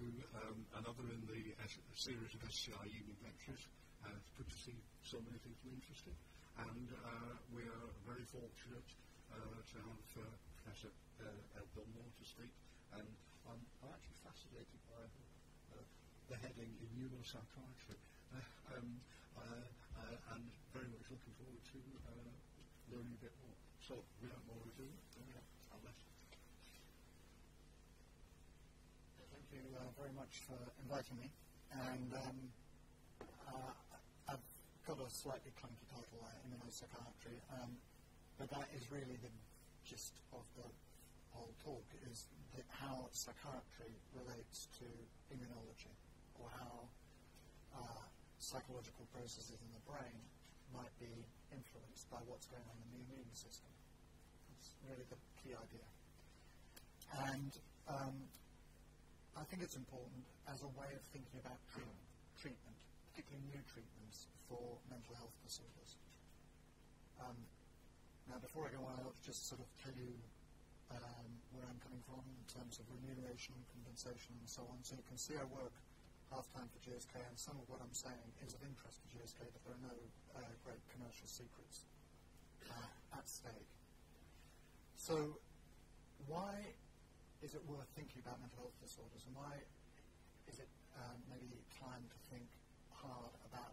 um, another in the series of SCI evening lectures. Uh, it's good to see so many people interested. And uh, we are very fortunate uh, to have uh, Professor uh, Ed Bullmore to speak. And I'm, actually fascinated by uh, the heading immunopsychiatry. Um, and very much looking forward to learning a bit more. So, without more ado, uh, I'll let Thank you uh, very much for inviting me. And um, uh, I've got a slightly clunky title there, immunopsychiatry, um, but that is really the gist of the whole talk, is how psychiatry relates to immunology, or how uh, psychological processes in the brain might be influenced by what's going on in the immune system. That's really the key idea. And um, I think it's important as a way of thinking about treatment, treatment particularly new treatments for mental health disorders. Um, now, before I go on, I'll just sort of tell you um, where I'm coming from in terms of remuneration, compensation, and so on. So you can see I work half-time for GSK, and some of what I'm saying is of interest to GSK, but there are no uh, great commercial secrets uh, at stake. So why is it worth thinking about mental health disorders, and why is it um, maybe time to think hard about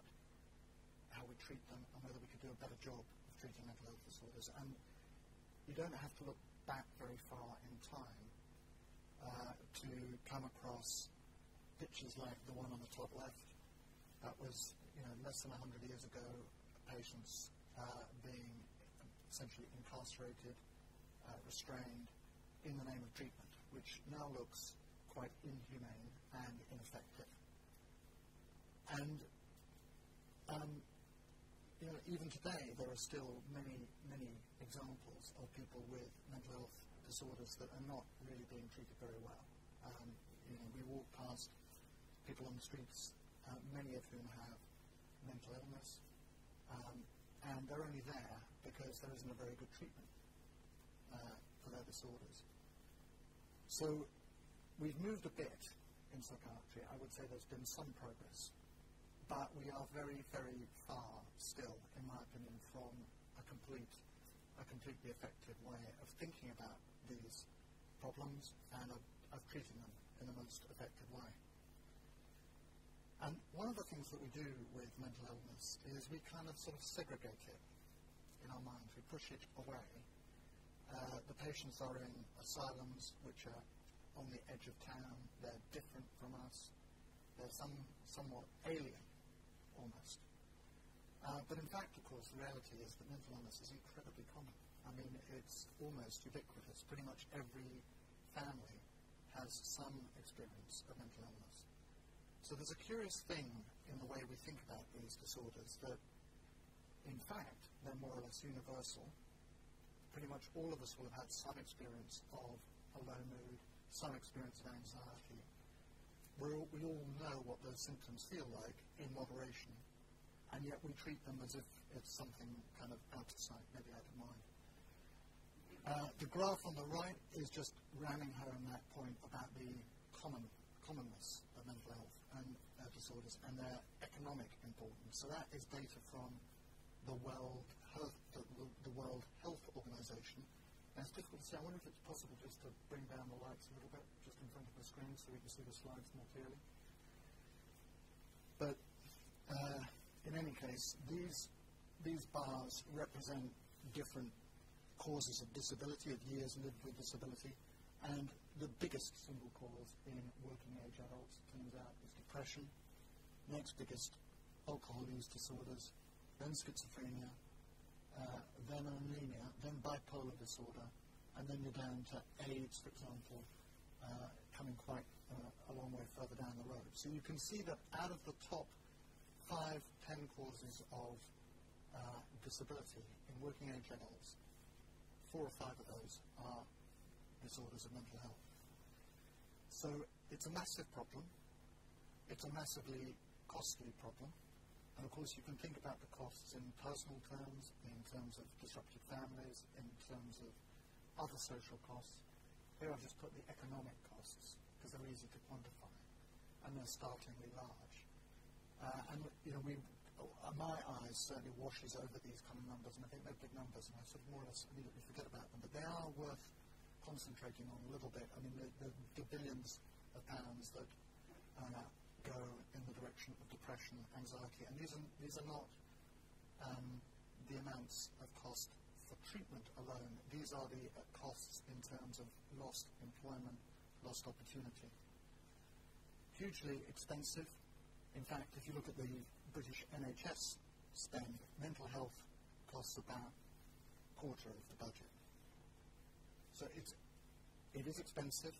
how we treat them and whether we could do a better job of treating mental health disorders? And you don't have to look back very far in time uh, to come across pictures like the one on the top left. That was, you know, less than 100 years ago, patients uh, being essentially incarcerated, uh, restrained in the name of treatment, which now looks quite inhumane and ineffective. And um, you know, even today, there are still many, many examples of people with mental health disorders that are not really being treated very well. Um, you know, we walk past people on the streets, uh, many of whom have mental illness, um, and they're only there because there isn't a very good treatment uh, for their disorders. So we've moved a bit in psychiatry. I would say there's been some progress, but we are very, very far still, in my opinion, from a complete, a completely effective way of thinking about these problems and of, of treating them in the most effective way. And one of the things that we do with mental illness is we kind of sort of segregate it in our minds. We push it away. Uh, the patients are in asylums which are on the edge of town. They're different from us. They're some, somewhat alien, almost. Uh, but in fact, of course, the reality is that mental illness is incredibly common. I mean, it's almost ubiquitous. Pretty much every family has some experience of mental illness. So there's a curious thing in the way we think about these disorders that, in fact, they're more or less universal. Pretty much all of us will have had some experience of a low mood, some experience of anxiety. All, we all know what those symptoms feel like in moderation, and yet we treat them as if it's something kind of out of sight, maybe out of mind. Uh, the graph on the right is just ramming home that point about the common commonness of mental health and uh, disorders and their economic importance. So that is data from the World Health, the, the World Health Organization. And it's difficult to see. I wonder if it's possible just to bring down the lights a little bit, just in front of the screen, so we can see the slides more clearly. But uh, in any case, these these bars represent different causes of disability, of years lived with disability, and the biggest single cause in working age adults, turns out, is depression. Next biggest, alcohol use disorders, then schizophrenia, uh, then anemia, then bipolar disorder, and then you're down to AIDS, for example, uh, coming quite uh, a long way further down the road. So you can see that out of the top five, ten causes of uh, disability in working age adults, four or five of those are disorders of mental health. So it's a massive problem. It's a massively costly problem. And of course, you can think about the costs in personal terms, in terms of disrupted families, in terms of other social costs. Here I've just put the economic costs because they're easy to quantify. and they're startlingly large. Uh, and you know, we, uh, my eyes certainly washes over these kind of numbers, and I think they're big numbers, and I sort of more or less immediately forget about them. But they are worth concentrating on a little bit. I mean, the, the, the billions of pounds that uh, go in the direction of depression, anxiety, and these are these are not um, the amounts of cost for treatment alone. These are the uh, costs in terms of lost employment, lost opportunity. Hugely expensive. In fact, if you look at the British NHS spend, mental health costs about a quarter of the budget. So it's, it is expensive,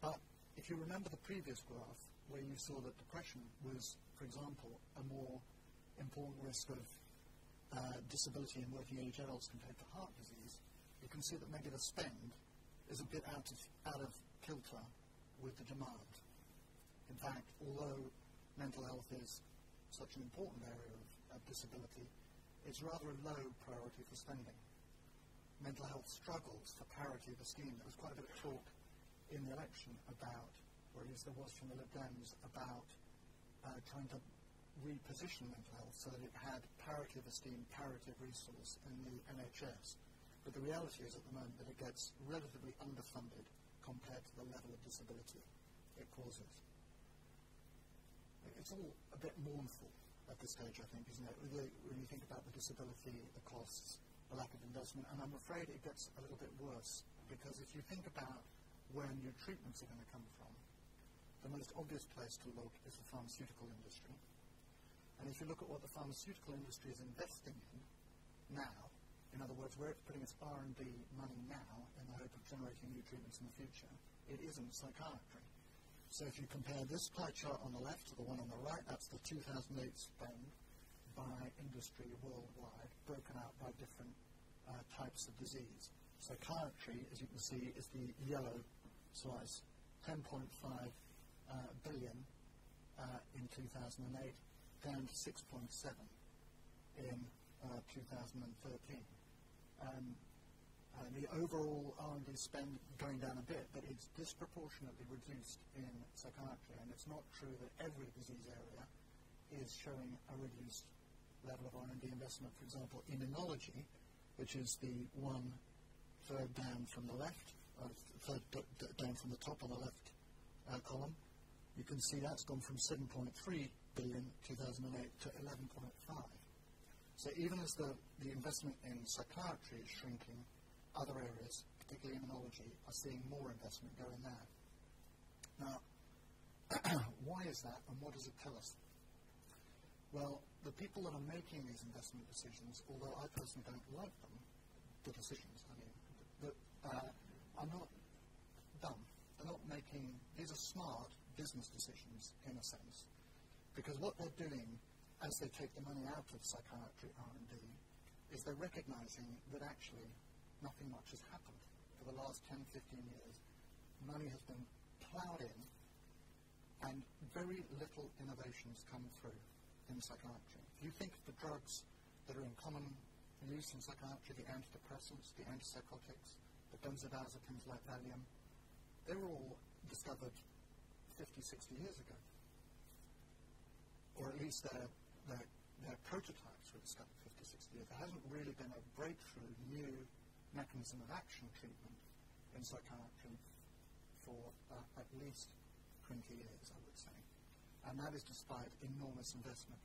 but if you remember the previous graph, where you saw that depression was, for example, a more important risk of uh, disability in working age adults compared to heart disease, you can see that maybe the spend is a bit out of, out of kilter with the demand. In fact, although mental health is such an important area of, of disability, it's rather a low priority for spending. Mental health struggles for parity of esteem. There was quite a bit of talk in the election about, least there was from the Lib Dems, about uh, trying to reposition mental health so that it had parity of esteem, parity of resource in the NHS. But the reality is at the moment that it gets relatively underfunded compared to the level of disability it causes. It's all a bit mournful at this stage, I think, isn't it? When you think about the disability, the costs, the lack of investment, and I'm afraid it gets a little bit worse because if you think about where new treatments are going to come from, the most obvious place to look is the pharmaceutical industry. And if you look at what the pharmaceutical industry is investing in now, in other words, where it's putting its R&D money now in the hope of generating new treatments in the future, it isn't psychiatry. So if you compare this pie chart on the left to the one on the right, that's the 2008 spend by industry worldwide, broken out by different uh, types of disease. Psychiatry, as you can see, is the yellow slice, 10.5 uh, billion uh, in 2008 down to 6.7 in uh, 2013. Um, uh, the overall R&D spend going down a bit, but it's disproportionately reduced in psychiatry, and it's not true that every disease area is showing a reduced level of R&D investment. For example, immunology, which is the one third down from the left, uh, third down from the top on the left uh, column, you can see that's gone from 7.3 billion 2008 to 11.5. So even as the, the investment in psychiatry is shrinking, other areas, particularly immunology, are seeing more investment going there. Now, why is that and what does it tell us? Well, the people that are making these investment decisions, although I personally don't like them, the decisions, I mean, that, uh, are not dumb. They're not making, these are smart business decisions in a sense. Because what they're doing as they take the money out of psychiatry R&D is they're recognizing that actually nothing much has happened for the last 10, 15 years. Money has been plowed in and very little innovations come through in psychiatry. If you think of the drugs that are in common use in psychiatry, the antidepressants, the antipsychotics, the benzodiazepines like Valium, they were all discovered 50, 60 years ago. Or at least their, their, their prototypes were discovered 50, 60 years. There hasn't really been a breakthrough new mechanism of action treatment in psychiatry for uh, at least 20 years, I would say. And that is despite enormous investment.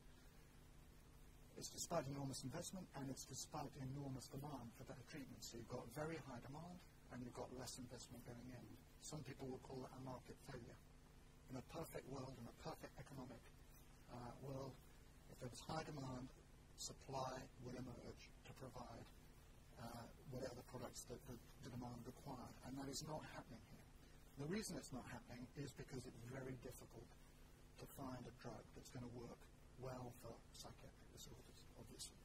It's despite enormous investment and it's despite enormous demand for better treatment. So you've got very high demand and you've got less investment going in. Some people will call that a market failure. In a perfect world, in a perfect economic uh, world, if there was high demand, supply would emerge to provide uh, whatever products that the, the demand required. And that is not happening here. The reason it's not happening is because it's very difficult to find a drug that's going to work well for psychiatric disorders, obviously.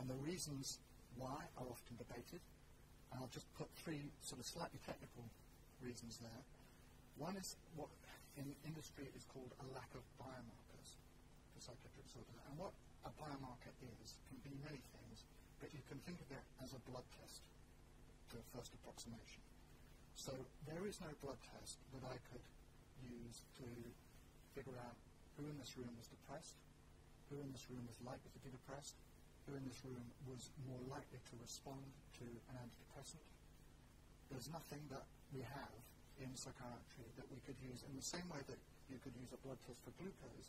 And the reasons why are often debated. And I'll just put three sort of slightly technical reasons there. One is what in industry is called a lack of biomarkers for psychiatric disorders. And what a biomarker is can be many things, but you can think of it as a blood test to a first approximation. So there is no blood test that I could use to figure out who in this room was depressed, who in this room was likely to be depressed, who in this room was more likely to respond to an antidepressant. There's nothing that we have in psychiatry that we could use in the same way that you could use a blood test for glucose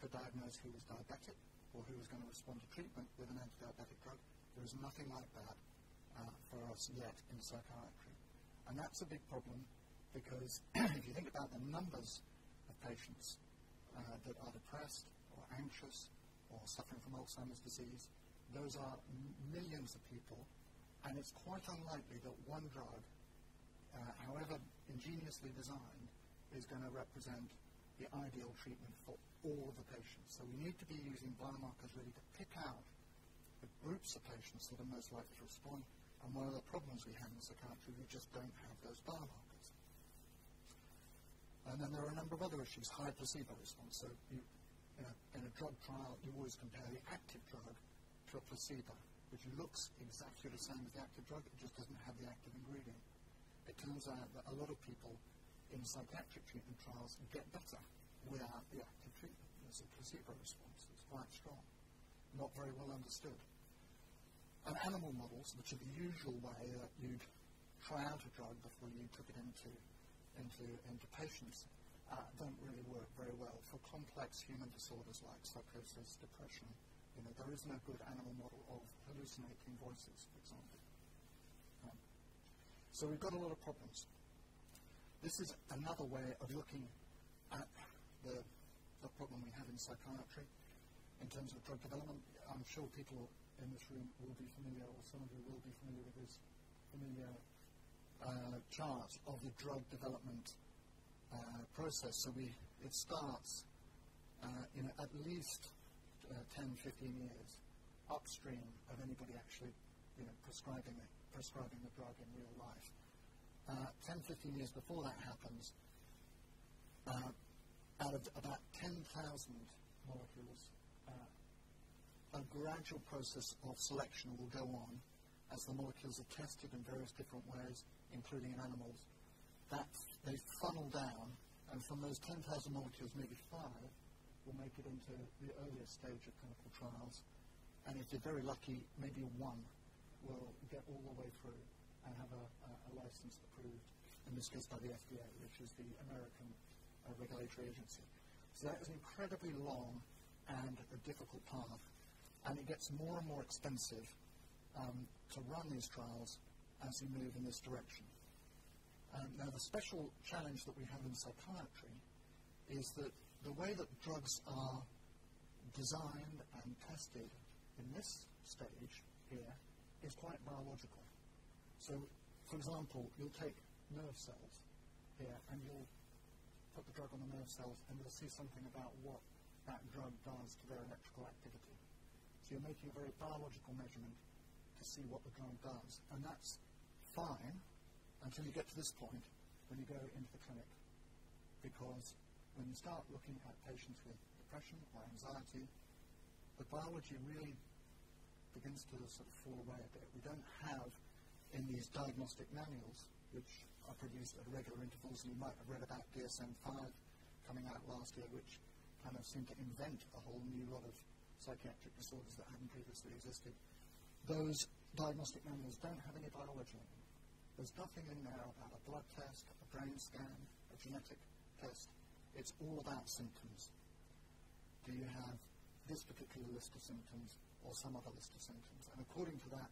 to diagnose who was diabetic or who was going to respond to treatment with an antidiabetic drug. There is nothing like that uh, for us yet in psychiatry. And that's a big problem because if you think about the numbers of patients uh, that are depressed or anxious or suffering from Alzheimer's disease, those are m- millions of people, and it's quite unlikely that one drug, uh, however ingeniously designed, is going to represent the ideal treatment for all of the patients. So we need to be using biomarkers really to pick out the groups of patients that are most likely to respond. And one of the problems we have in psychiatry, we just don't have those biomarkers. And then there are a number of other issues. High placebo response. So you, in, a, in a drug trial, you always compare the active drug to a placebo, which looks exactly the same as the active drug, it just doesn't have the active ingredient. It turns out that a lot of people in psychiatric treatment trials get better without the active treatment. There's a placebo response that's quite strong, not very well understood. And animal models, which are the usual way that you'd try out a drug before you took it into, into, into patients, uh, don't really work very well for complex human disorders like psychosis, depression. You know, there is no good animal model of hallucinating voices, for example. So we've got a lot of problems. This is another way of looking at the, the problem we have in psychiatry in terms of drug development. I'm sure people in this room will be familiar, or some of you will be familiar with this familiar uh, chart of the drug development uh, process. So we, it starts uh, in at least uh, 10, 15 years upstream of anybody actually you know, prescribing, it, prescribing the drug in real life uh, 10, 15 years before that happens, uh, out of about 10,000 molecules, uh, a gradual process of selection will go on as the molecules are tested in various different ways, including in animals. That they funnel down, and from those 10,000 molecules, maybe five will make it into the earliest stage of clinical trials. And if you're very lucky, maybe one will get all the way through and have a, a, a license approved, in this case by the FDA, which is the American uh, regulatory agency. So that is an incredibly long and a difficult path, and it gets more and more expensive um, to run these trials as we move in this direction. Um, now, the special challenge that we have in psychiatry is that the way that drugs are designed and tested in this stage here is quite biological. So, for example, you'll take nerve cells here and you'll put the drug on the nerve cells and you'll see something about what that drug does to their electrical activity. So you're making a very biological measurement to see what the drug does. And that's fine until you get to this point when you go into the clinic. Because when you start looking at patients with depression or anxiety, the biology really begins to sort of fall away a bit. We don't have in these diagnostic manuals, which are produced at regular intervals. And you might have read about DSM-5 coming out last year, which kind of seemed to invent a whole new lot of psychiatric disorders that hadn't previously existed. Those diagnostic manuals don't have any biology in them. There's nothing in there about a blood test, a brain scan, a genetic test. It's all about symptoms. Do you have this particular list of symptoms or some other list of symptoms? And according to that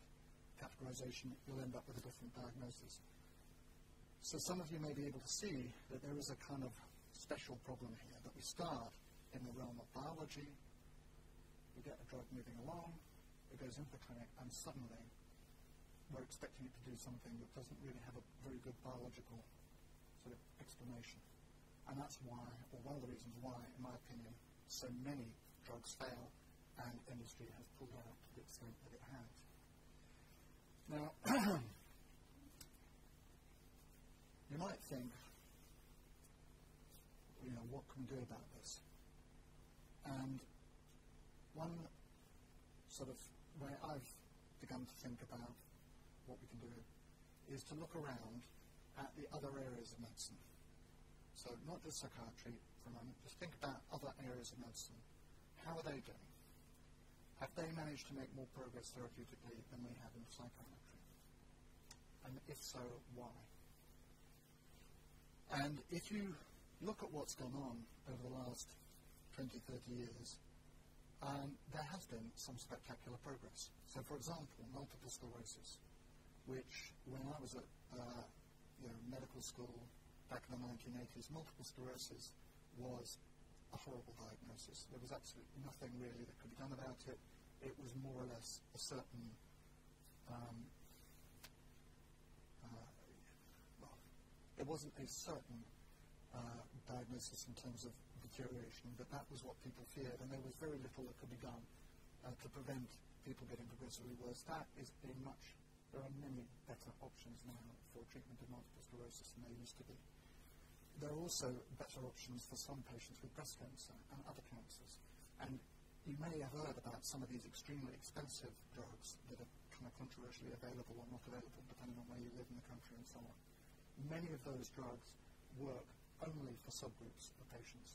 categorization, you'll end up with a different diagnosis. So some of you may be able to see that there is a kind of special problem here, that we start in the realm of biology, we get a drug moving along, it goes into the clinic, and suddenly we're expecting it to do something that doesn't really have a very good biological sort of explanation. And that's why, or one of the reasons why, in my opinion, so many drugs fail and industry has pulled out to the extent that it has. Now, you might think, you know, what can we do about this? And one sort of way I've begun to think about what we can do is to look around at the other areas of medicine. So not just psychiatry, for a moment. Just think about other areas of medicine. How are they doing? Have they managed to make more progress therapeutically than we have in psychiatry? And if so, why? And if you look at what's gone on over the last 20, 30 years, um, there has been some spectacular progress. So, for example, multiple sclerosis, which when I was at uh, you know, medical school back in the 1980s, multiple sclerosis was a horrible diagnosis. There was absolutely nothing really that could be done about it. It was more or less a certain, um, uh, well, it wasn't a certain uh, diagnosis in terms of deterioration, but that was what people feared, and there was very little that could be done uh, to prevent people getting progressively worse. That is a much, there are many better options now for treatment of multiple sclerosis than there used to be. There are also better options for some patients with breast cancer and other cancers. And you may have heard about some of these extremely expensive drugs that are kind of controversially available or not available, depending on where you live in the country and so on. Many of those drugs work only for subgroups of patients.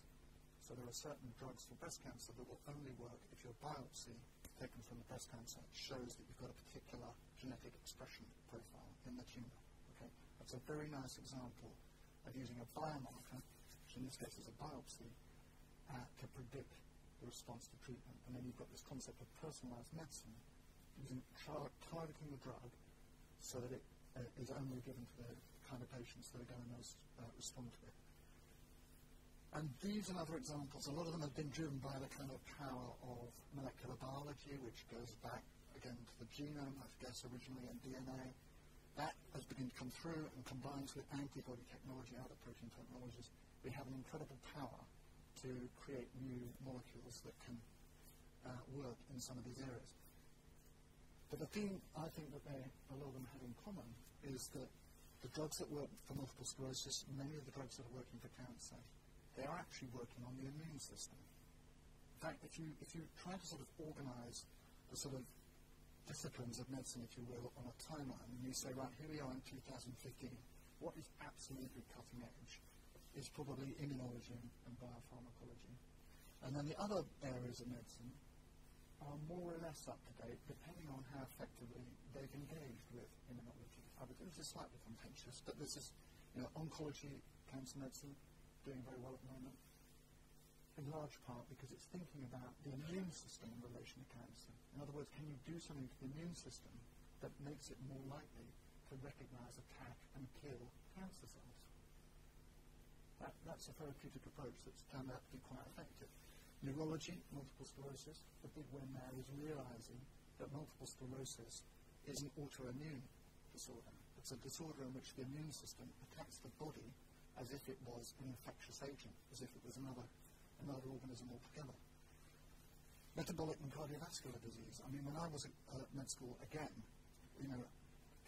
So there are certain drugs for breast cancer that will only work if your biopsy taken from the breast cancer shows that you've got a particular genetic expression profile in the tumor. Okay? That's a very nice example of using a biomarker, which in this case is a biopsy, uh, to predict the response to treatment. And then you've got this concept of personalized medicine, using tar- targeting the drug so that it uh, is only given to the kind of patients that are going to most uh, respond to it. And these and other examples, a lot of them have been driven by the kind of power of molecular biology, which goes back again to the genome, I guess originally, and DNA. That has begun to come through and combines with antibody technology, other protein technologies. We have an incredible power to create new molecules that can uh, work in some of these areas. But the thing I think that they, a lot of them have in common is that the drugs that work for multiple sclerosis, many of the drugs that are working for cancer, they are actually working on the immune system. In fact, if you, if you try to sort of organize the sort of disciplines of medicine, if you will, on a timeline, and you say, right, here we are in 2015, what is absolutely cutting edge is probably immunology and biopharmacology. And then the other areas of medicine are more or less up to date, depending on how effectively they've engaged with immunology. I would, this is slightly contentious, but this is, you know, oncology, cancer medicine, doing very well at the moment in large part because it's thinking about the immune system in relation to cancer. In other words, can you do something to the immune system that makes it more likely to recognize, attack, and kill cancer cells? That, that's a therapeutic approach that's turned out to be quite effective. Neurology, multiple sclerosis, the big win there is realizing that multiple sclerosis is an autoimmune disorder. It's a disorder in which the immune system attacks the body as if it was an infectious agent, as if it was another another organism altogether. Metabolic and cardiovascular disease. I mean, when I was at uh, med school, again, you know,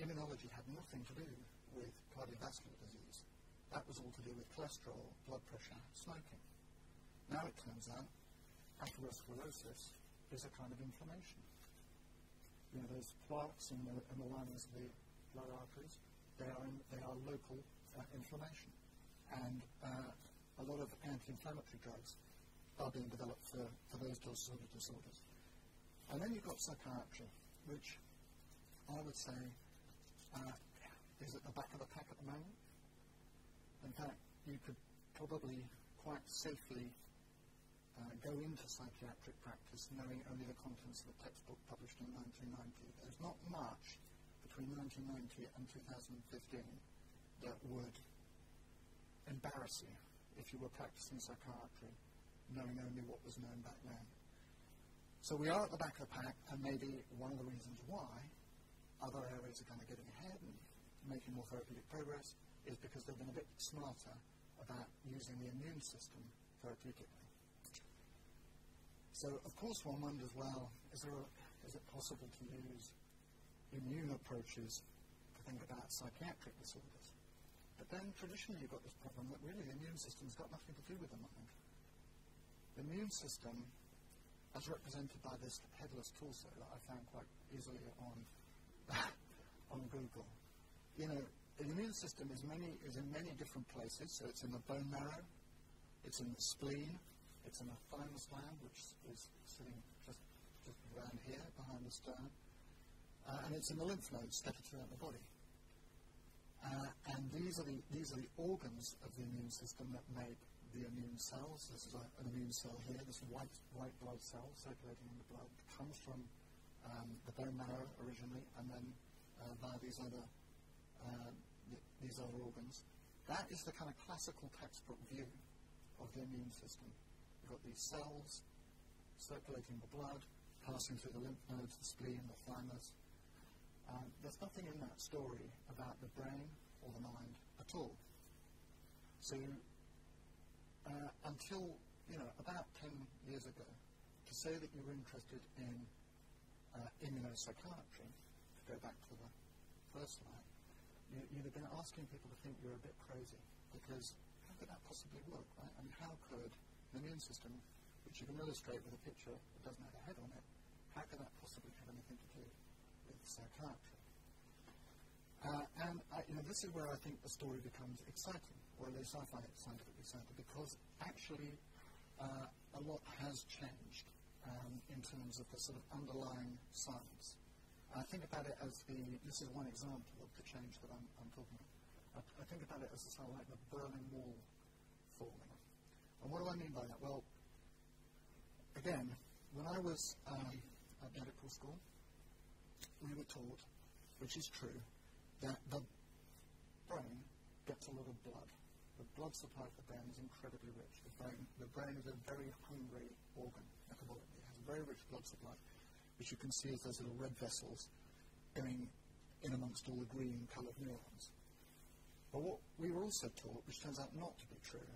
immunology had nothing to do with cardiovascular disease. That was all to do with cholesterol, blood pressure, smoking. Now it turns out atherosclerosis is a kind of inflammation. You know, those plaques in the, in the of the blood arteries, they are, in, they are local uh, inflammation. And uh, a lot of anti-inflammatory drugs are being developed for, for those sort of disorders. And then you've got psychiatry, which I would say uh, is at the back of the pack at the moment. In fact, you could probably quite safely uh, go into psychiatric practice knowing only the contents of a textbook published in 1990. There's not much between 1990 and 2015 that would embarrass you if you were practicing psychiatry, knowing only what was known back then. So we are at the back of the pack, and maybe one of the reasons why other areas are kind of getting ahead and making more therapeutic progress is because they've been a bit smarter about using the immune system therapeutically. So, of course, one wonders, well, is, there a, is it possible to use immune approaches to think about psychiatric disorders? But then traditionally you've got this problem that really the immune system's got nothing to do with the mind. The immune system, as represented by this headless torso that I found quite easily on, on Google, you know, the immune system is, many, is in many different places. So it's in the bone marrow, it's in the spleen, it's in the thymus gland, which is sitting just, just around here behind the sternum, uh, and it's in the lymph nodes scattered throughout the body. Uh, and these are, the, these are the organs of the immune system that make the immune cells. This is a, an immune cell here, this white, white blood cell circulating in the blood comes from um, the bone marrow originally and then uh, via these other, uh, these other organs. That is the kind of classical textbook view of the immune system. You've got these cells circulating the blood, passing through the lymph nodes, the spleen, the thymus, um, there's nothing in that story about the brain or the mind at all. So uh, until, you know, about 10 years ago, to say that you were interested in uh, immunopsychiatry, to go back to the first slide, you, would have been asking people to think you're a bit crazy because how could that possibly work, right? I mean, how could the immune system, which you can illustrate with a picture that doesn't have a head on it, how could that possibly have anything to do with psychiatry. Uh, and uh, you know, this is where I think the story becomes exciting, or at least I find it scientifically exciting, because actually uh, a lot has changed um, in terms of the sort of underlying science. I think about it as the, this is one example of the change that I'm, I'm talking about. I, I, think about it as sort of like the Berlin Wall falling. And what do I mean by that? Well, again, when I was um, at medical school, we were taught, which is true, that the brain gets a lot of blood. The blood supply of the brain is incredibly rich. The brain, the brain is a very hungry organ metabolically. It has a very rich blood supply, which you can see as those little red vessels going in amongst all the green coloured neurons. But what we were also taught, which turns out not to be true,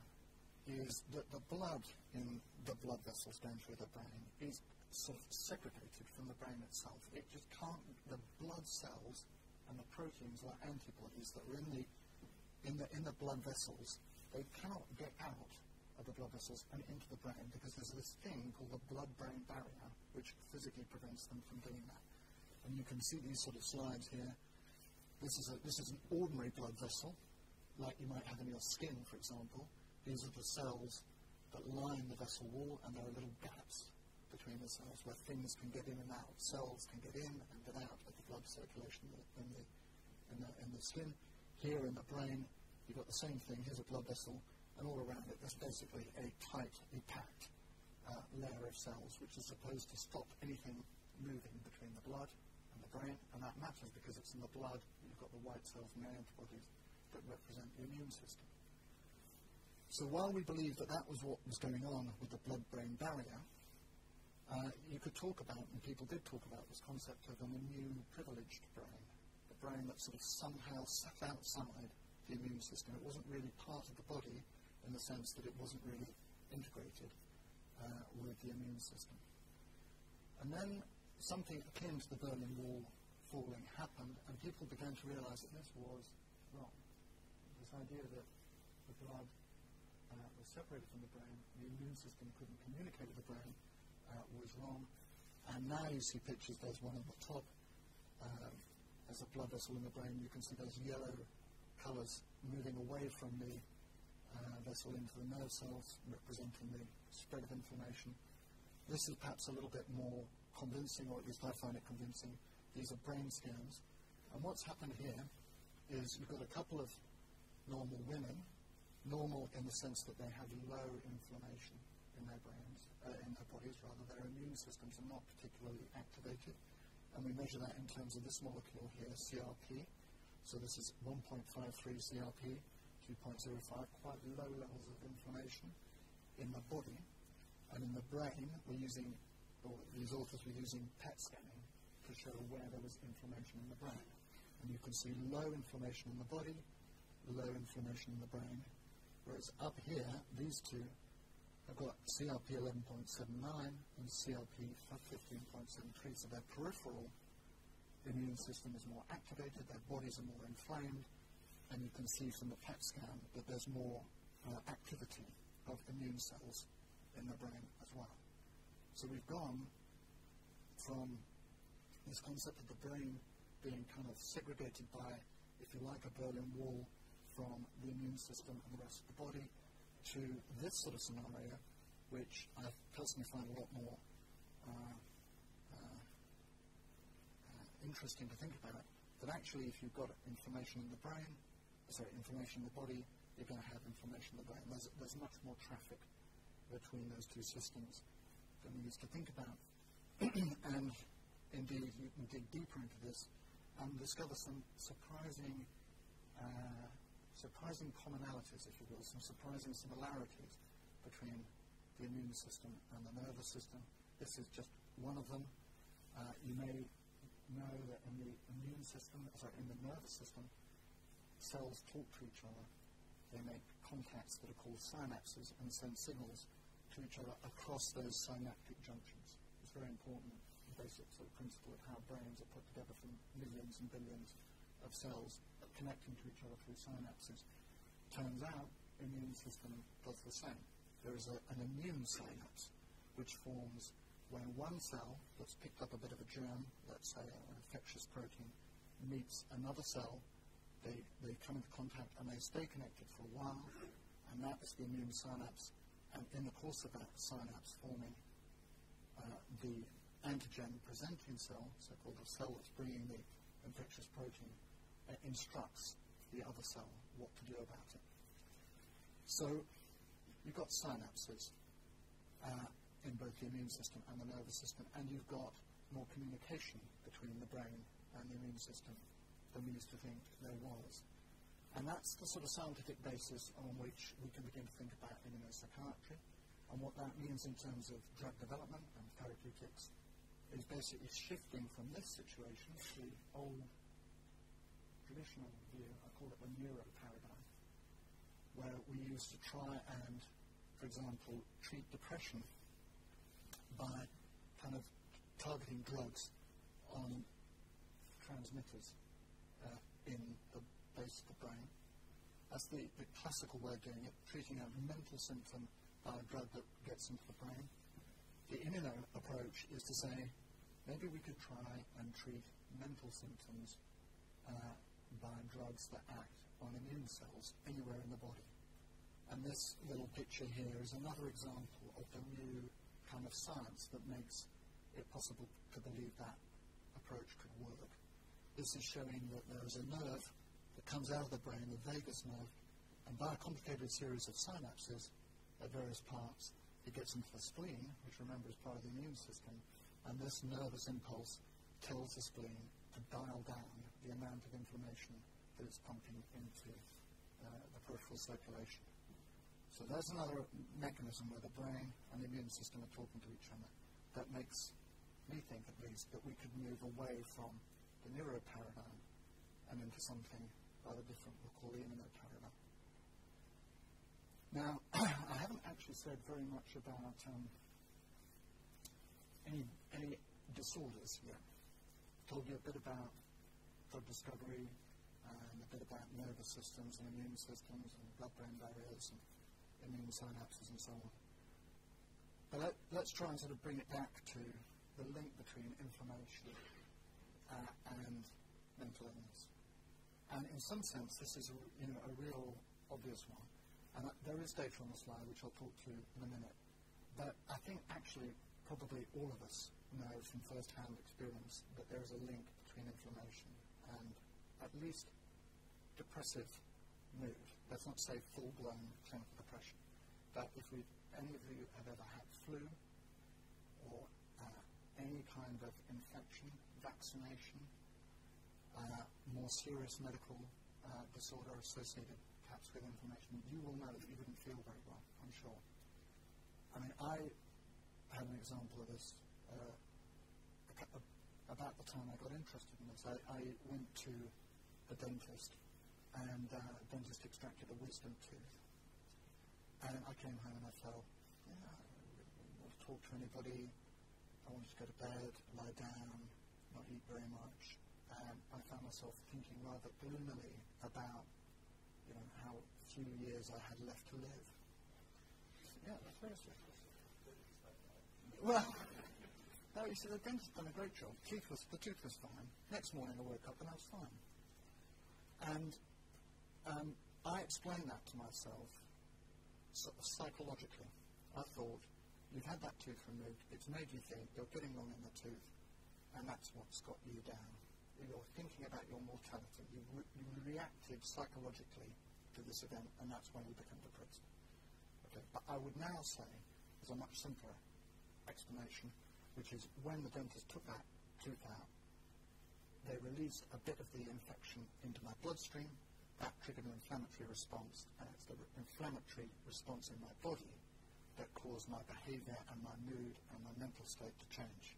is that the blood in the blood vessels going through the brain is sort of segregated from the brain itself. It just can't, the blood cells and the proteins like antibodies that are in the, in the, in the blood vessels, they cannot get out of the blood vessels and into the brain because there's this thing called the blood-brain barrier which physically prevents them from doing that. And you can see these sort of slides here. This is, a, this is an ordinary blood vessel, like you might have in your skin, for example. These are the cells that line the vessel wall, and there are little gaps between the cells where things can get in and out. Cells can get in and get out of the blood circulation in the, in the, in the skin. Here in the brain, you've got the same thing. Here's a blood vessel, and all around it, there's basically a tightly packed uh, layer of cells which is supposed to stop anything moving between the blood and the brain, and that matters because it's in the blood. You've got the white cells and the antibodies that represent the immune system. So while we believe that that was what was going on with the blood-brain barrier, uh, you could talk about, and people did talk about, this concept of an immune privileged brain, a brain that sort of somehow sat outside the immune system. It wasn't really part of the body in the sense that it wasn't really integrated uh, with the immune system. And then something akin to the Berlin Wall falling happened, and people began to realize that this was wrong. This idea that the blood uh, was separated from the brain, the immune system couldn't communicate with the brain, uh, was wrong. And now you see pictures, there's one on the top, um, there's a blood vessel in the brain, you can see those yellow colours moving away from the vessel into the nerve cells, representing the spread of inflammation. This is perhaps a little bit more convincing, or at least I find it convincing. These are brain scans. And what's happened here is you've got a couple of normal women, normal in the sense that they have low inflammation in their brains uh, in their bodies, rather, their immune systems are not particularly activated. And we measure that in terms of this molecule here, CRP. So this is 1.53 CRP, 2.05, quite low levels of inflammation in the body. And in the brain, we're using, or these authors were using PET scanning to show where there was inflammation in the brain. And you can see low inflammation in the body, low inflammation in the brain. Whereas up here, these two I've got CRP 11.79 and CRP 15.73, so their peripheral immune system is more activated, their bodies are more inflamed, and you can see from the PET scan that there's more uh, activity of immune cells in the brain as well. So we've gone from this concept of the brain being kind of segregated by, if you like, a Berlin Wall from the immune system and the rest of the body, to this sort of scenario, which I personally find a lot more uh, uh, uh, interesting to think about, that actually if you've got information in the brain, sorry, information in the body, you're going to have information in the brain. There's, there's much more traffic between those two systems than we used to think about. and indeed, you can dig deeper into this and discover some surprising, uh, surprising commonalities, if you will, some surprising similarities between the immune system and the nervous system. This is just one of them. Uh, you may know that in the immune system, sorry, in the nervous system, cells talk to each other. They make contacts that are called synapses and send signals to each other across those synaptic junctions. It's very important, basic sort of principle of how brains are put together from millions and billions of cells connecting to each other through synapses. Turns out, the immune system does the same. There is a, an immune synapse which forms when one cell that's picked up a bit of a germ, let's say an infectious protein, meets another cell, they, they come into contact and they stay connected for a while, and that is the immune synapse. And in the course of that synapse forming, uh, the antigen presenting cell, so called the cell that's bringing the infectious protein, uh, instructs the other cell what to do about it. So you've got synapses. Uh, in both the immune system and the nervous system, and you've got more communication between the brain and the immune system used to think there was. And that's the sort of scientific basis on which we can begin to think about immunopsychiatry. And what that means in terms of drug development and therapeutics is basically shifting from this situation to the old traditional view, I call it the neuro paradigm, where we used to try and, for example, treat depression by kind of targeting drugs on transmitters in the base of the brain. That's the, the classical way of doing it, treating a mental symptom by a drug that gets into the brain. The immuno approach is to say, maybe we could try and treat mental symptoms uh, by drugs that act on immune cells anywhere in the body. And this little picture here is another example of the new kind of science that makes it possible to believe that approach could work. This is showing that there is a nerve that comes out of the brain, the vagus nerve, and by a complicated series of synapses at various parts, it gets into the spleen, which remember is part of the immune system, and this nervous impulse tells the spleen to dial down the amount of inflammation that it's pumping into uh, the peripheral circulation. So there's another mechanism where the brain and the immune system are talking to each other that makes me think, at least, that we could move away from the neuro paradigm and into something rather different we'll call the immunoparadigm. Now, I haven't actually said very much about um, any, any disorders yet. Told you a bit about drug discovery and a bit about nervous systems and immune systems and blood-brain barriers and immune synapses and so on. But let, us try and sort of bring it back to the link between inflammation uh, and mental illness. And in some sense, this is a, you know, a real obvious one. And uh, there is data on the slide, which I'll talk to in a minute. But I think actually probably all of us know from first-hand experience that there is a link between inflammation and at least depressive mood. Let's not say full-blown clinical depression. But if we, any of you have ever had flu or uh, any kind of infection, vaccination, uh, more serious medical uh, disorder associated perhaps with inflammation, you will know that you wouldn't feel very well, I'm sure. I mean, I had an example of this uh, about the time I got interested in this. I, I went to a dentist and uh, dentist extracted a wisdom tooth. And I came home and I felt, yeah, I don't want to talk to anybody. I wanted to go to bed, lie down, not eat very much. And I found myself thinking rather gloomily about, you know, how few years I had left to live. Yeah, that's very serious. Well, no, you see, the dentist done a great job. Teeth was, the tooth was fine. Next morning I woke up and I was fine. And um, I explained that to myself sort of psychologically. I thought, you've had that tooth removed, it's made you think you're getting wrong in the tooth, and that's what's got you down. You're thinking about your mortality. You, re- you reacted psychologically to this event, and that's when you become depressed. Okay, but I would now say there's a much simpler explanation, which is when the dentist took that tooth out, they released a bit of the infection into my bloodstream. That triggered an inflammatory response, and it's the re- inflammatory response in my body that caused my behavior and my mood and my mental state to change.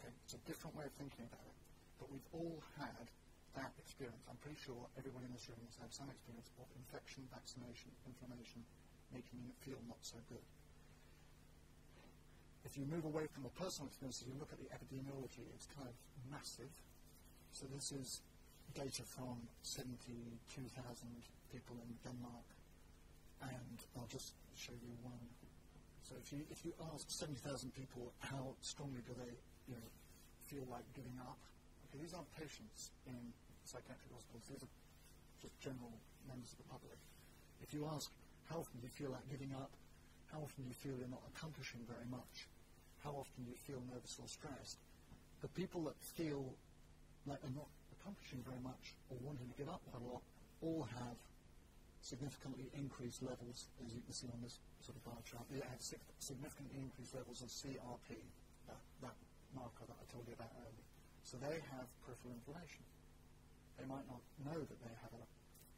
Okay, it's a different way of thinking about it, but we've all had that experience. I'm pretty sure everyone in this room has had some experience of infection, vaccination, inflammation, making you feel not so good. If you move away from the personal experiences, you look at the epidemiology, it's kind of massive. So this is data from 72,000 people in Denmark, and I'll just show you one. So if you if you ask 70,000 people how strongly do they you know feel like giving up, okay, these aren't patients in psychiatric hospitals; these are just general members of the public. If you ask how often do you feel like giving up, how often do you feel you're not accomplishing very much, how often do you feel nervous or stressed, the people that feel like they're not accomplishing very much or wanting to give up a lot all have significantly increased levels, as you can see on this sort of bar chart. They have significantly increased levels of CRP, marker that I told you about earlier. So they have peripheral inflammation. They might not know that they have an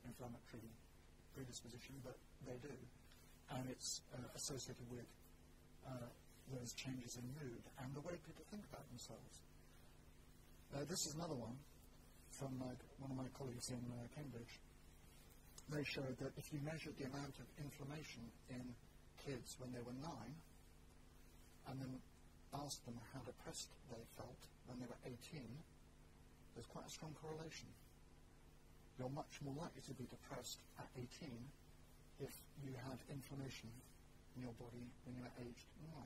inflammatory predisposition, but they do. And it's uh, associated with uh, those changes in mood and the way people think about themselves. Uh, this is another one from uh, one of my colleagues in uh, Cambridge. They showed that if you measured the amount of inflammation in kids when they were nine, and then asked them how depressed they felt when they were 18, there's quite a strong correlation. You're much more likely to be depressed at 18 if you had inflammation in your body when you were aged 9.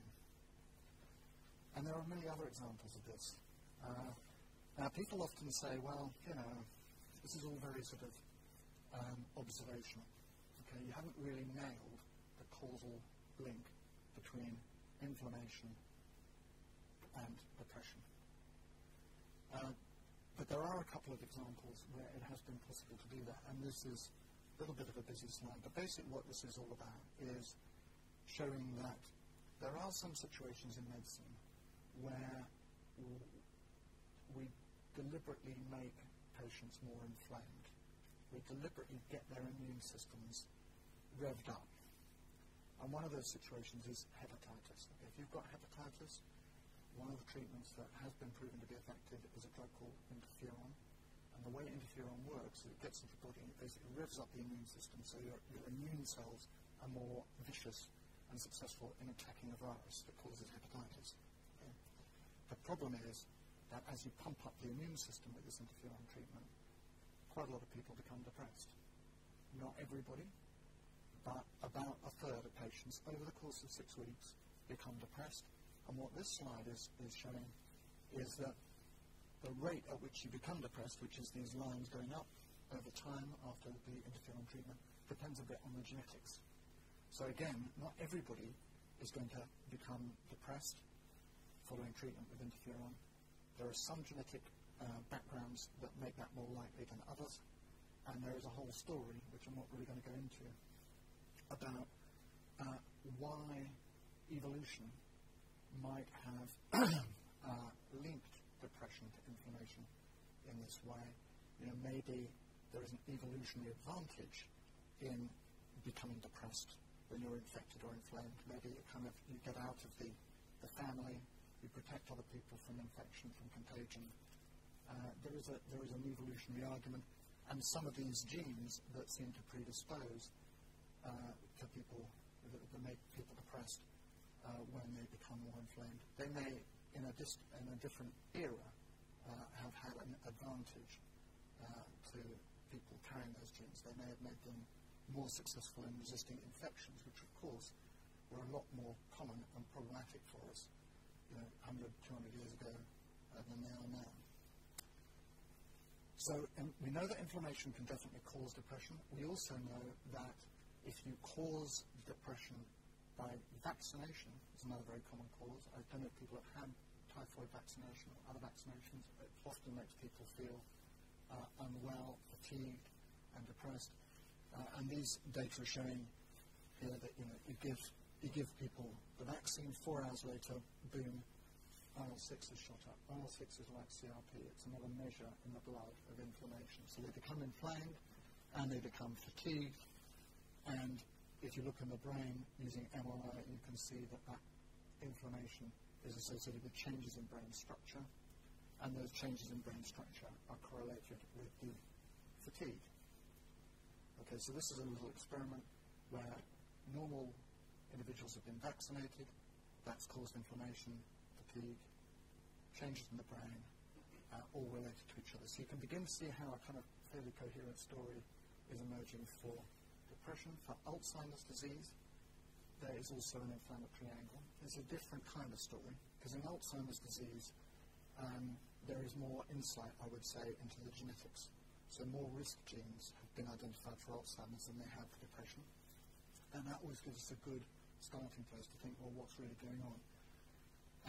And there are many other examples of this. Uh, now, people often say, well, you know, this is all very sort of um, observational. Okay, you haven't really nailed the causal link between inflammation and depression. Uh, but there are a couple of examples where it has been possible to do that, and this is a little bit of a busy slide. But basically, what this is all about is showing that there are some situations in medicine where we deliberately make patients more inflamed. We deliberately get their immune systems revved up. And one of those situations is hepatitis. If you've got hepatitis, one of the treatments that has been proven to be effective is a drug called interferon. And the way interferon works is it gets into the body and it basically revs up the immune system so your, your immune cells are more vicious and successful in attacking a virus that causes hepatitis. Okay? The problem is that as you pump up the immune system with this interferon treatment, quite a lot of people become depressed. Not everybody, but about a third of patients over the course of six weeks become depressed. And what this slide is, is showing is that the rate at which you become depressed, which is these lines going up over time after the interferon treatment, depends a bit on the genetics. So again, not everybody is going to become depressed following treatment with interferon. There are some genetic uh, backgrounds that make that more likely than others, and there is a whole story, which I'm not really going to go into, about uh, why evolution might have uh, linked depression to inflammation in this way. You know, maybe there is an evolutionary advantage in becoming depressed when you're infected or inflamed. Maybe you kind of you get out of the, the family, you protect other people from infection, from contagion. Uh, there is a there is an evolutionary argument, and some of these genes that seem to predispose uh, to people that, that make people depressed uh, when they become more inflamed. They may, in a, dist- in a different era, uh, have had an advantage uh, to people carrying those genes. They may have made them more successful in resisting infections, which, of course, were a lot more common and problematic for us you know, 100, 200 years ago uh, than they are now. So um, we know that inflammation can definitely cause depression. We also know that if you cause depression by vaccination, is another very common cause. I don't know if people have had typhoid vaccination or other vaccinations. It often makes people feel uh, unwell, fatigued, and depressed. Uh, and these data are showing here that you know you give you give people the vaccine, four hours later, boom, IL-6 is shot up. IL-6 is like CRP. It's another measure in the blood of inflammation. So they become inflamed and they become fatigued. And if you look in the brain using MRI, you can see that that inflammation is associated with changes in brain structure. And those changes in brain structure are correlated with the fatigue. Okay, so this is a little experiment where normal individuals have been vaccinated. That's caused inflammation, fatigue, changes in the brain, uh, all related to each other. So you can begin to see how a kind of fairly coherent story is emerging for depression. For Alzheimer's disease, there is also an inflammatory angle. It's a different kind of story, because in Alzheimer's disease, um, there is more insight, I would say, into the genetics. So more risk genes have been identified for Alzheimer's than they have for depression. And that always gives us a good starting place to think, well, what's really going on?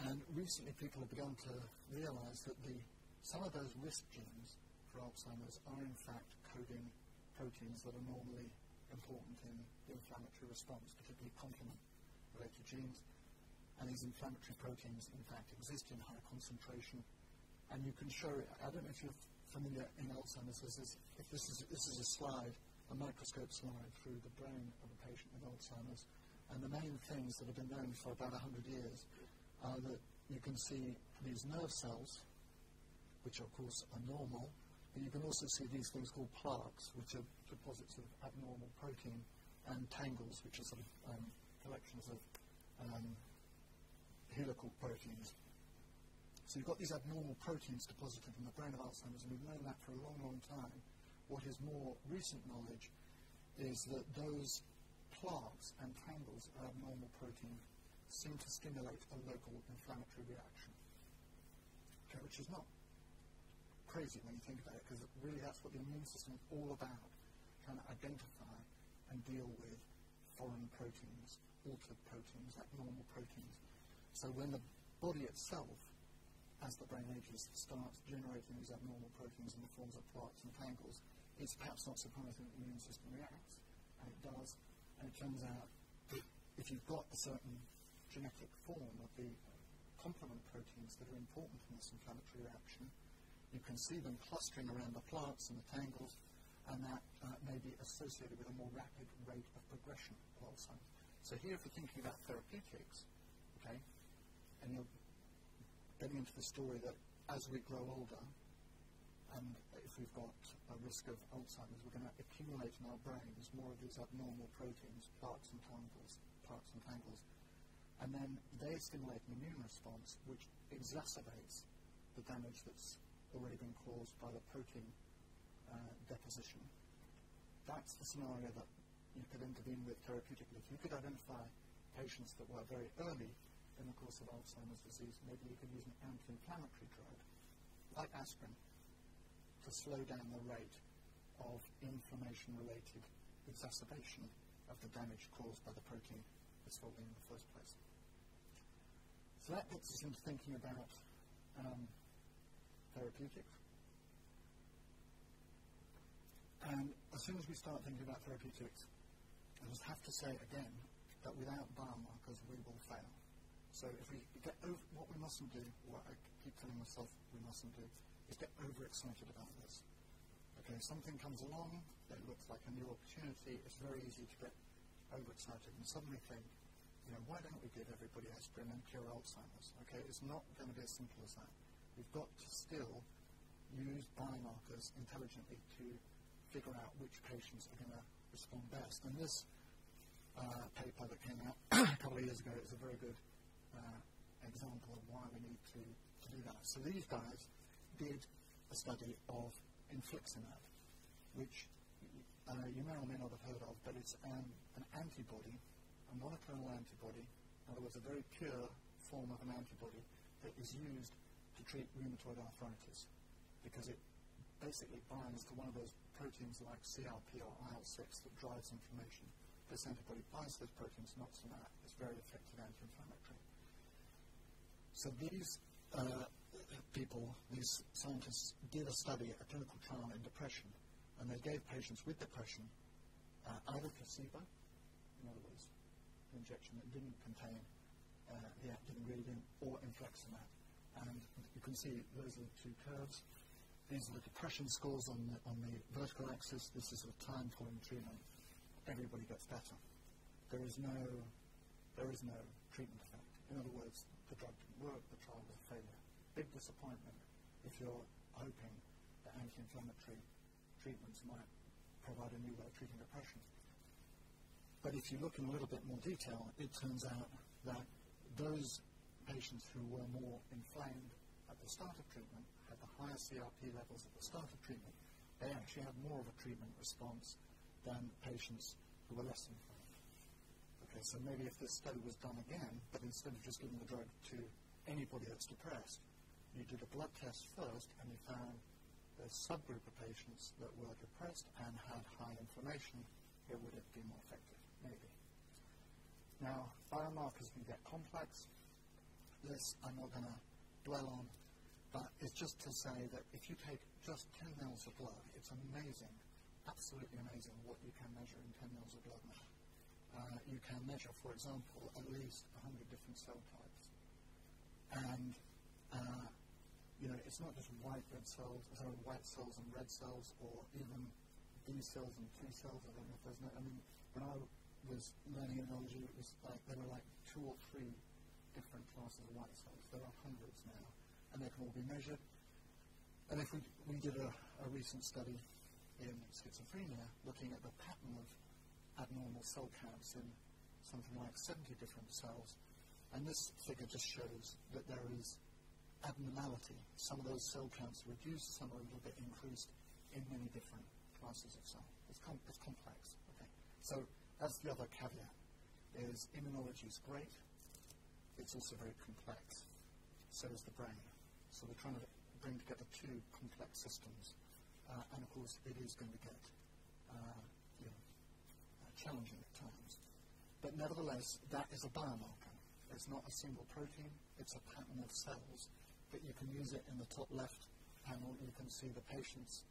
And recently people have begun to realize that the, some of those risk genes for Alzheimer's are in fact coding proteins that are normally important in the inflammatory response, particularly complement-related genes. And these inflammatory proteins, in fact, exist in high concentration. And you can show, I don't know if you're familiar in Alzheimer's, this is, if this is, this is a slide, a microscope slide through the brain of a patient with Alzheimer's. And the main things that have been known for about 100 years are that you can see these nerve cells, which of course are normal, but you can also see these things called plaques, which are deposits of abnormal protein, and tangles, which are sort of um, collections of um, helical proteins. So you've got these abnormal proteins deposited in the brain of Alzheimer's, and we've known that for a long, long time. What is more recent knowledge is that those plaques and tangles of abnormal protein seem to stimulate a local inflammatory reaction, okay, which is not crazy when you think about it, because really that's what the immune system is all about, to identify and deal with foreign proteins, altered proteins, abnormal proteins. So when the body itself, as the brain ages, starts generating these abnormal proteins in the forms of plaques and tangles, it's perhaps not surprising that the immune system reacts, and it does. And it turns out that if you've got a certain genetic form of the complement proteins that are important in this inflammatory reaction, you can see them clustering around the plaques and the tangles, and that uh, may be associated with a more rapid rate of progression of Alzheimer's. So here, if we're thinking about therapeutics, okay, and you're getting into the story that as we grow older, and if we've got a risk of Alzheimer's, we're going to accumulate in our brains more of these abnormal proteins, plaques and tangles, plaques and tangles. And then they stimulate an immune response which exacerbates the damage that's already been caused by the protein uh, deposition. That's the scenario that you could intervene with therapeutically. If you could identify patients that were very early in the course of Alzheimer's disease, maybe you could use an anti-inflammatory drug, like aspirin, to slow down the rate of inflammation-related exacerbation of the damage caused by the protein that's falling in the first place. So that puts us into thinking about um, therapeutics. And as soon as we start thinking about therapeutics, I just have to say again that without biomarkers, we will fail. So if we get over, what we mustn't do, what I keep telling myself we mustn't do, is get overexcited about this. Okay, something comes along that looks like a new opportunity, it's very easy to get overexcited and suddenly think, you know, why don't we give everybody aspirin and cure Alzheimer's? Okay, it's not going to be as simple as that. We've got to still use biomarkers intelligently to figure out which patients are going to respond best. And this uh, paper that came out a couple of years ago is a very good uh, example of why we need to, to do that. So these guys did a study of infliximab, which uh, you may or may not have heard of, but it's an, an antibody, a monoclonal antibody, in other words, a very pure form of an antibody that is used to treat rheumatoid arthritis because it basically binds to one of those proteins like CRP or IL-6 that drives inflammation. This antibody binds those proteins, knocks them out. It's very effective anti-inflammatory. So these uh, people, these scientists, did a study, a clinical trial in depression, and they gave patients with depression uh, either placebo, in other words, an injection that didn't contain uh, the active ingredient, or infliximab. And you can see those are the two curves. These are the depression scores on the, on the vertical axis. This is the time following treatment everybody gets better. There is no, there is no treatment effect. In other words, the drug didn't work, the trial was a failure. Big disappointment if you're hoping that anti-inflammatory treatments might provide a new way of treating depression. But if you look in a little bit more detail, it turns out that those patients who were more inflamed at the start of treatment had the higher CRP levels at the start of treatment. They actually had more of a treatment response than patients who were less inflamed. Okay, so maybe if this study was done again, but instead of just giving the drug to anybody that's depressed, you did a blood test first and you found a subgroup of patients that were depressed and had high inflammation, it would have been more effective? Maybe. Now, biomarkers can get complex. This I'm not going to dwell on, but it's just to say that if you take just 10 mils of blood, it's amazing absolutely amazing what you can measure in 10 mils of blood now. Uh, you can measure, for example, at least 100 different cell types. And, uh, you know, it's not just white red cells, sorry, white cells and red cells, or even B cells and T cells. I don't know if there's no, I mean, when I was learning immunology, it was like, there were like two or three different classes of white cells. There are hundreds and they can all be measured. And if we, we did a, a recent study in schizophrenia, looking at the pattern of abnormal cell counts in something like 70 different cells. And this figure just shows that there is abnormality. Some of those cell counts are reduced, some are a little bit increased in many different classes of cell. It's, com- it's complex. Okay? So that's the other caveat, is immunology is great, it's also very complex. So is the brain. So we're trying to bring together two complex systems uh, and of course, it is going to get uh, you know, uh, challenging at times. But nevertheless, that is a biomarker. It's not a single protein, it's a pattern of cells. But you can use it in the top left panel. You can see the patients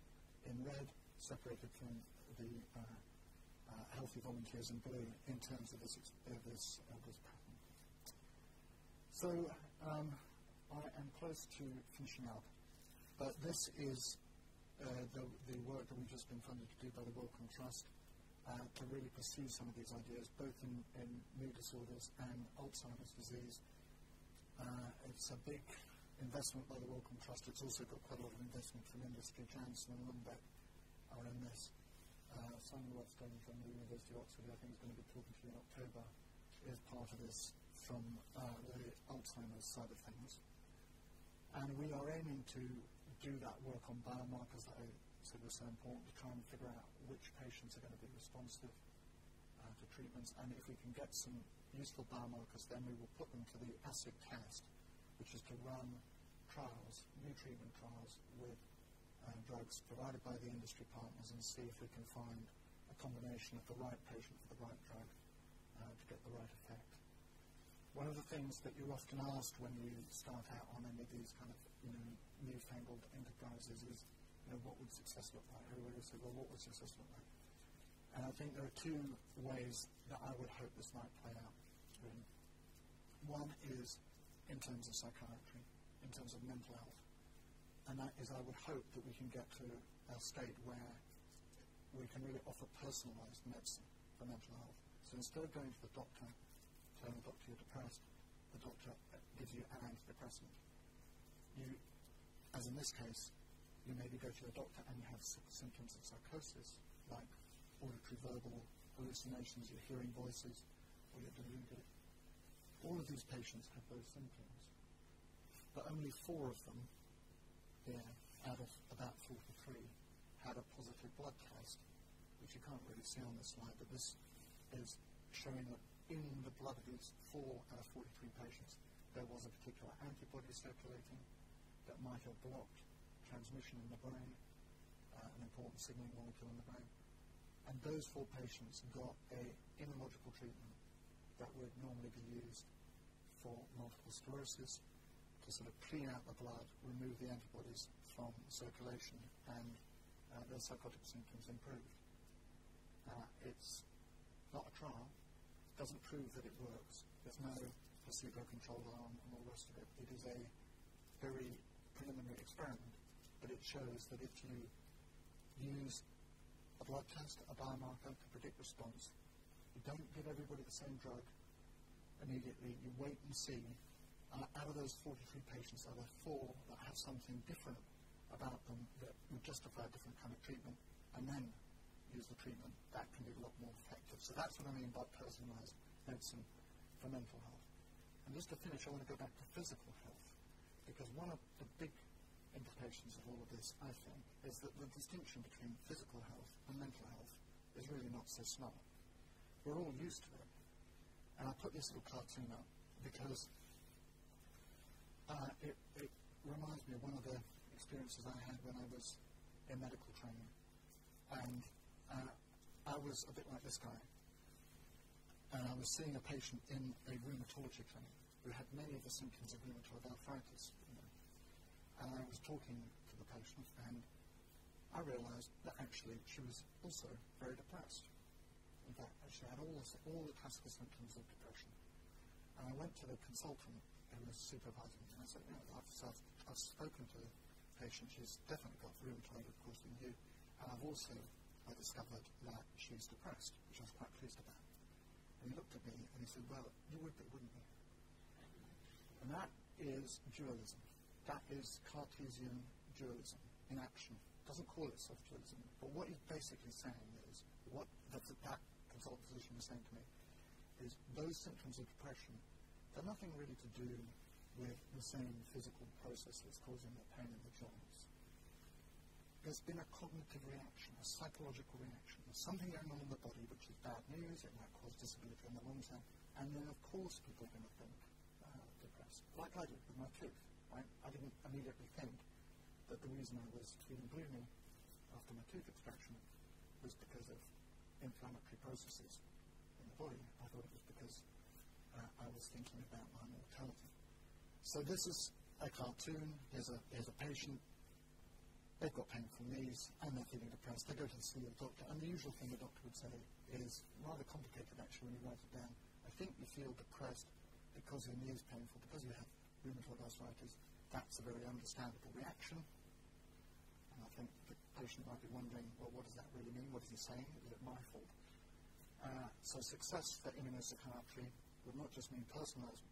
in red separated from the uh, uh, healthy volunteers in blue in terms of this, this, this pattern. So um, I am close to finishing up. But this is uh, the, the work that we've just been funded to do by the Wellcome Trust uh, to really pursue some of these ideas, both in, in mood disorders and Alzheimer's disease. Uh, it's a big investment by the Wellcome Trust. It's also got quite a lot of investment from industry. Janssen and Lundbeck are in this. Uh, Simon Lovestone from the University of Oxford, I think, is going to be talking to you in October, is part of this from uh, the Alzheimer's side of things. And we are aiming to do that work on biomarkers that I said were so important to try and figure out which patients are going to be responsive uh, to treatments. And if we can get some useful biomarkers, then we will put them to the ACID test, which is to run trials, new treatment trials with uh, drugs provided by the industry partners and see if we can find a combination of the right patient for the right drug uh, to get the right effect. One of the things that you're often asked when you start out on any of these kind of you know, newfangled enterprises is, you know, what would success look like? Everybody says, well, what would success look like? And I think there are two ways that I would hope this might play out. Really. One is in terms of psychiatry, in terms of mental health. And that is I would hope that we can get to a state where we can really offer personalized medicine for mental health. So instead of going to the doctor tell the doctor you're depressed, the doctor gives you an antidepressant. You, as in this case, you maybe go to the doctor and you have symptoms of psychosis, like auditory verbal hallucinations, you're hearing voices, or you're deluded. All of these patients have those symptoms. But only four of them, here, out of about 43, had a positive blood test, which you can't really see on this slide, but this is showing that in the blood of these four out of 43 patients, there was a particular antibody circulating that might have blocked transmission in the brain, uh, an important signaling molecule in the brain. And those four patients got a immunological treatment that would normally be used for multiple sclerosis to sort of clean out the blood, remove the antibodies from circulation, and uh, their psychotic symptoms improved. Uh, it's not a trial, doesn't prove that it works. There's no placebo-controlled arm and all the rest of it. It is a very preliminary experiment, but it shows that if you use a blood test, a biomarker to predict response, you don't give everybody the same drug immediately. You wait and see. Uh, out of those 43 patients, are there four that have something different about them that would justify a different kind of treatment, and then use the treatment? That can be a lot more effective. So that's what I mean by personalized medicine for mental health. And just to finish, I want to go back to physical health, because one of the big implications of all of this, I think, is that the distinction between physical health and mental health is really not so smart. We're all used to it. And I put this little cartoon up because uh, it, it reminds me of one of the experiences I had when I was in medical training. And uh, I was a bit like this guy. And I was seeing a patient in a rheumatology clinic who had many of the symptoms of rheumatoid arthritis. You know. And I was talking to the patient, and I realized that actually she was also very depressed. In fact, she had all the, all the classical symptoms of depression. And I went to the consultant who was supervising me, and I said, you know, I've, I've, I've spoken to the patient. She's definitely got rheumatoid, of course, in you. And I've also I discovered that she's depressed, which I was quite pleased about. And he looked at me and he said, well, you would be, wouldn't you? And that is dualism. That is Cartesian dualism in action. Doesn't call itself dualism, but what he's basically saying is, what that, that consultant physician was saying to me, is those symptoms of depression, they're nothing really to do with the same physical process that's causing the pain in the joints there's been a cognitive reaction, a psychological reaction. There's something going on in the body which is bad news, it might cause disability in the long term, and then of course people are going to think uh, depressed, like I did with my tooth. Right? I didn't immediately think that the reason I was feeling gloomy after my tooth extraction was because of inflammatory processes in the body. I thought it was because uh, I was thinking about my mortality. So this is a cartoon. Here's a, here's a patient they've got painful knees and they're feeling depressed. They go to see a doctor, and the usual thing the doctor would say is rather complicated actually when you write it down. I think you feel depressed because your knee is painful, because you have rheumatoid arthritis. That's a very understandable reaction. And I think the patient might be wondering, well, what does that really mean? What is he saying? Is it my fault? Uh, so success for immunopsychiatry would not just mean personalised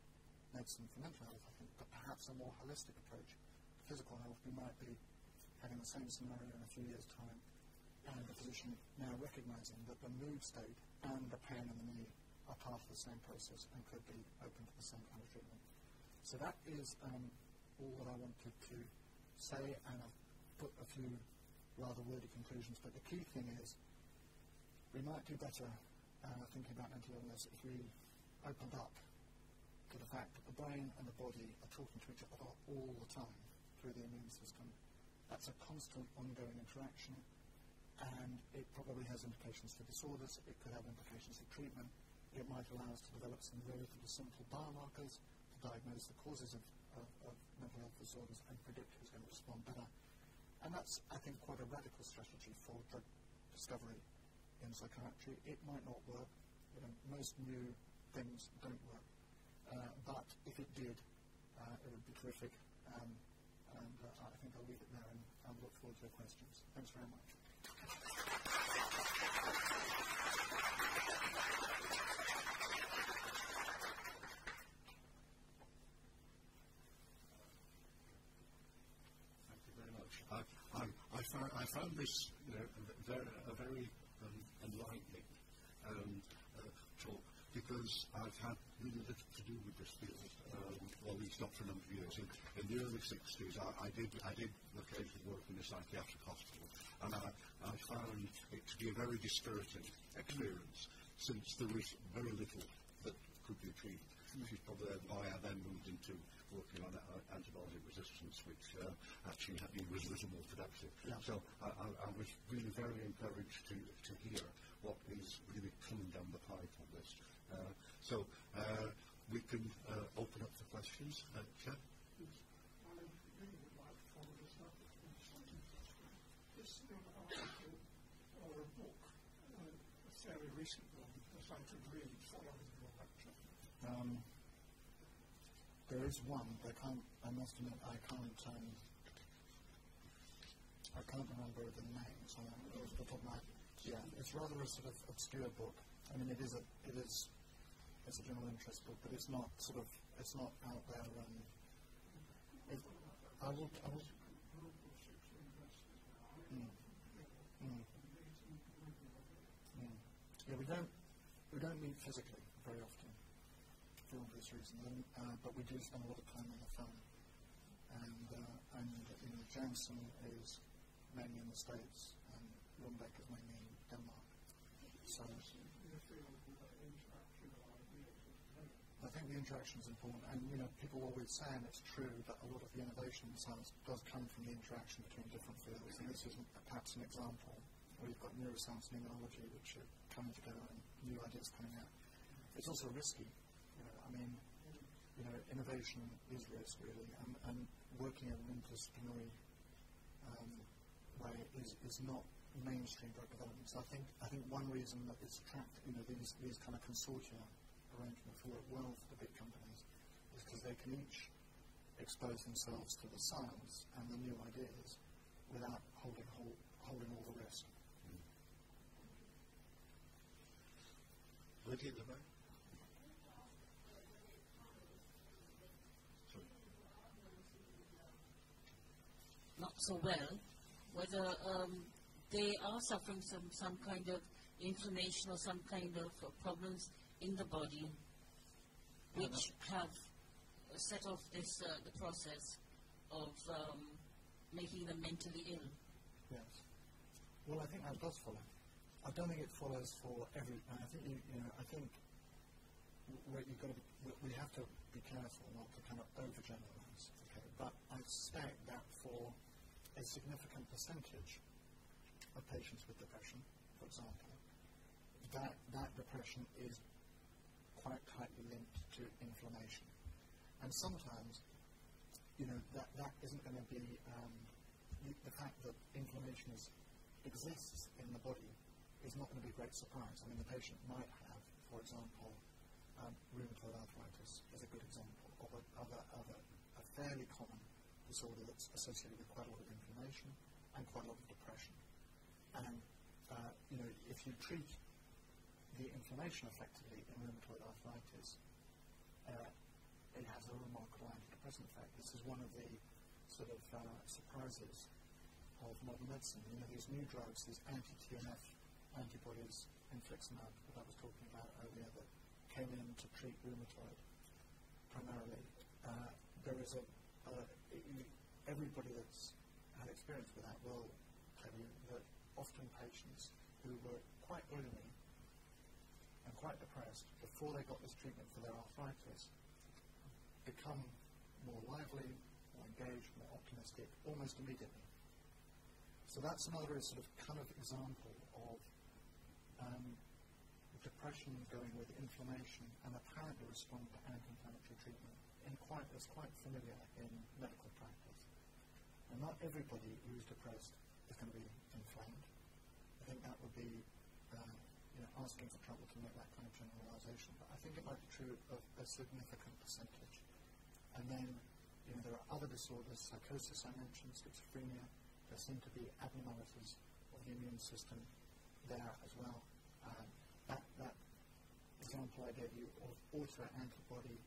medicine for mental health, I think, but perhaps a more holistic approach. To physical health, we might be having the same scenario in a few years' time, and the physician now recognizing that the mood state and the pain in the knee are part of the same process and could be open to the same kind of treatment. So that is um, all that I wanted to say, and I've put a few rather wordy conclusions, but the key thing is we might do better uh, thinking about mental illness if we opened up to the fact that the brain and the body are talking to each other all the time through the immune system that's a constant ongoing interaction, and it probably has implications for disorders. It could have implications for treatment. It might allow us to develop some relatively simple biomarkers to diagnose the causes of, of, of mental health disorders and predict who's going to respond better. And that's, I think, quite a radical strategy for drug discovery in psychiatry. It might not work. You know, most new things don't work. Uh, but if it did, uh, it would be terrific. Um, and uh, I think I'll leave it there and I'll look forward to your questions. Thanks very much. Thank you very much. I, I, I, found, I found this you know, a very, a very um, enlightening um, uh, talk because I've had really little to do with this field, um, well, at least not for a number of years. In, in the early 60s, I, I, did I did occasionally work in a psychiatric hospital, and I, I found it to be a very dispiriting experience since there was very little that could be achieved. Which is probably why I then moved into working on antibiotic resistance, which uh, actually actually was a little more productive. Yeah. So I, I, I was really very encouraged to, to hear what is really coming down the pipe on this. Uh, so uh, we can uh, open up for questions. Uh, Chad? This article or a book, uh, a fairly recent one, that I could read following your lecture. Um, there is one, but I can't. I must admit, I can't. Um, I can't remember the name. So it was the top of my. Yeah, it's rather a sort of obscure book. I mean, it is a. It is. It's a general interest book, but it's not sort of. It's not out there. Um, it, I will. I will. Mm. Mm. Mm. Yeah, we don't. We don't meet physically for obvious reasons, and, uh, but we do spend a lot of time on the phone. And uh, and you know, Janssen is mainly in the States, and Lundbeck is mainly in Denmark. So I think the interaction is important, and you know, people always say, and it's true that a lot of the innovation in science does come from the interaction between different fields. And this is perhaps an example where you've got neuroscience and immunology, which are coming together and new ideas coming out. It's also risky. You know, I mean, you know, innovation is risk really, and, and working in an interdisciplinary um, way is, is not mainstream drug development. So I think I think one reason that it's attracted, you know, these these kind of consortia arrangements work well for the big companies is because they can each expose themselves to the science and the new ideas without holding hold, holding all the risk. Lydia at the back. Sorry. not so well, whether um, they are suffering some, some kind of inflammation or some kind of uh, problems in the body, which have set off this uh, the process of um, making them mentally ill. Yes. Well, I think that does follow. I don't think it follows for every. I think you, you know. I think you've got to. Be, we- we have to be careful not to kind of overgeneralize. Okay. But I suspect that for a significant percentage of patients with depression, for example, that that depression is quite tightly linked to inflammation, and sometimes you know, that, that isn't going to be um, the fact that inflammation is, exists in the body is not going to be a great surprise. I mean, the patient might have, for example, um, rheumatoid arthritis is a good example of of a, a fairly common disorder that's associated with quite a lot of inflammation and quite a lot of depression. And, uh, you know, if you treat the inflammation effectively in rheumatoid arthritis, uh, it has a remarkable antidepressant effect. This is one of the sort of uh, surprises of modern medicine. You know, these new drugs, these anti-TNF antibodies, infliximab, that I was talking about earlier, that came in to treat rheumatoid primarily. Uh, there is a, uh, everybody that's had experience with that will tell you that often patients who were quite gloomy and quite depressed before they got this treatment for their arthritis become more lively, more engaged, more optimistic almost immediately. So that's another sort of kind of example of um, depression going with inflammation and apparently respond to anti-inflammatory treatment in quite, that's quite familiar in medical practice. And not everybody who's depressed is going to be inflamed. I think that would be uh, you know, asking for trouble to make that kind of generalization. But I think it might be true of a significant percentage. And then, you know, there are other disorders, psychosis I mentioned, schizophrenia. There seem to be abnormalities of the immune system there as well. Um, that, that example I gave you of auto-antibody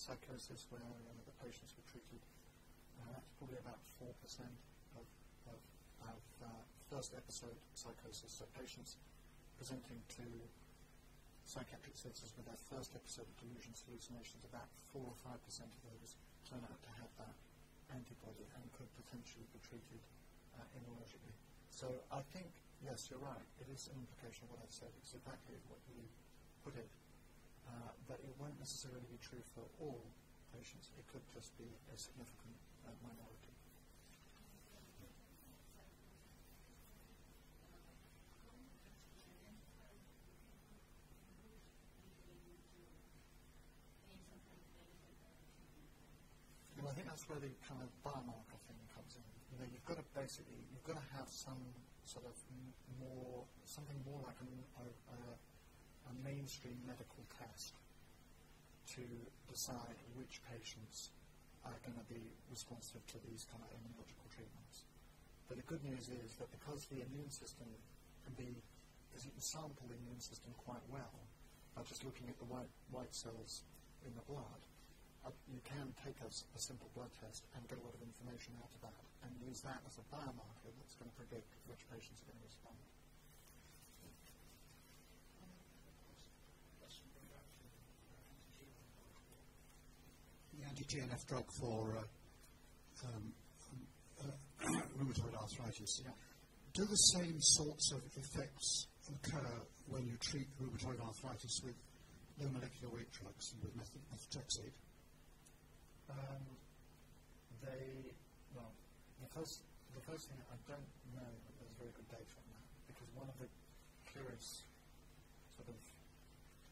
psychosis where uh, the patients were treated, uh, that's probably about 4% of, of, of uh, first episode psychosis. So patients presenting to psychiatric services with their first episode of delusions, hallucinations, about 4 or 5% of those turn out to have that antibody and could potentially be treated uh, immunologically. So I think, yes, you're right. It is an implication of what I've said. It's exactly what you put it. Uh, but it won't necessarily be true for all patients. It could just be a significant uh, minority. And I think that's where the kind of biomarker thing comes in. You know, you've got to basically, you've got to have some sort of more, something more like a, a, a a mainstream medical test to decide which patients are going to be responsive to these kind of immunological treatments. But the good news is that because the immune system can be, because you can sample the immune system quite well by just looking at the white, white cells in the blood, uh, you can take a simple blood test and get a lot of information out of that and use that as a biomarker that's going to predict which patients are going to respond. anti-TNF drug for uh, um, uh, rheumatoid arthritis. Yeah. Do the same sorts of effects occur when you treat rheumatoid arthritis with low molecular weight drugs and with meth- methotrexate? Um, they, well, the first, the first thing I don't know that there's very good data on that because one of the curious sort of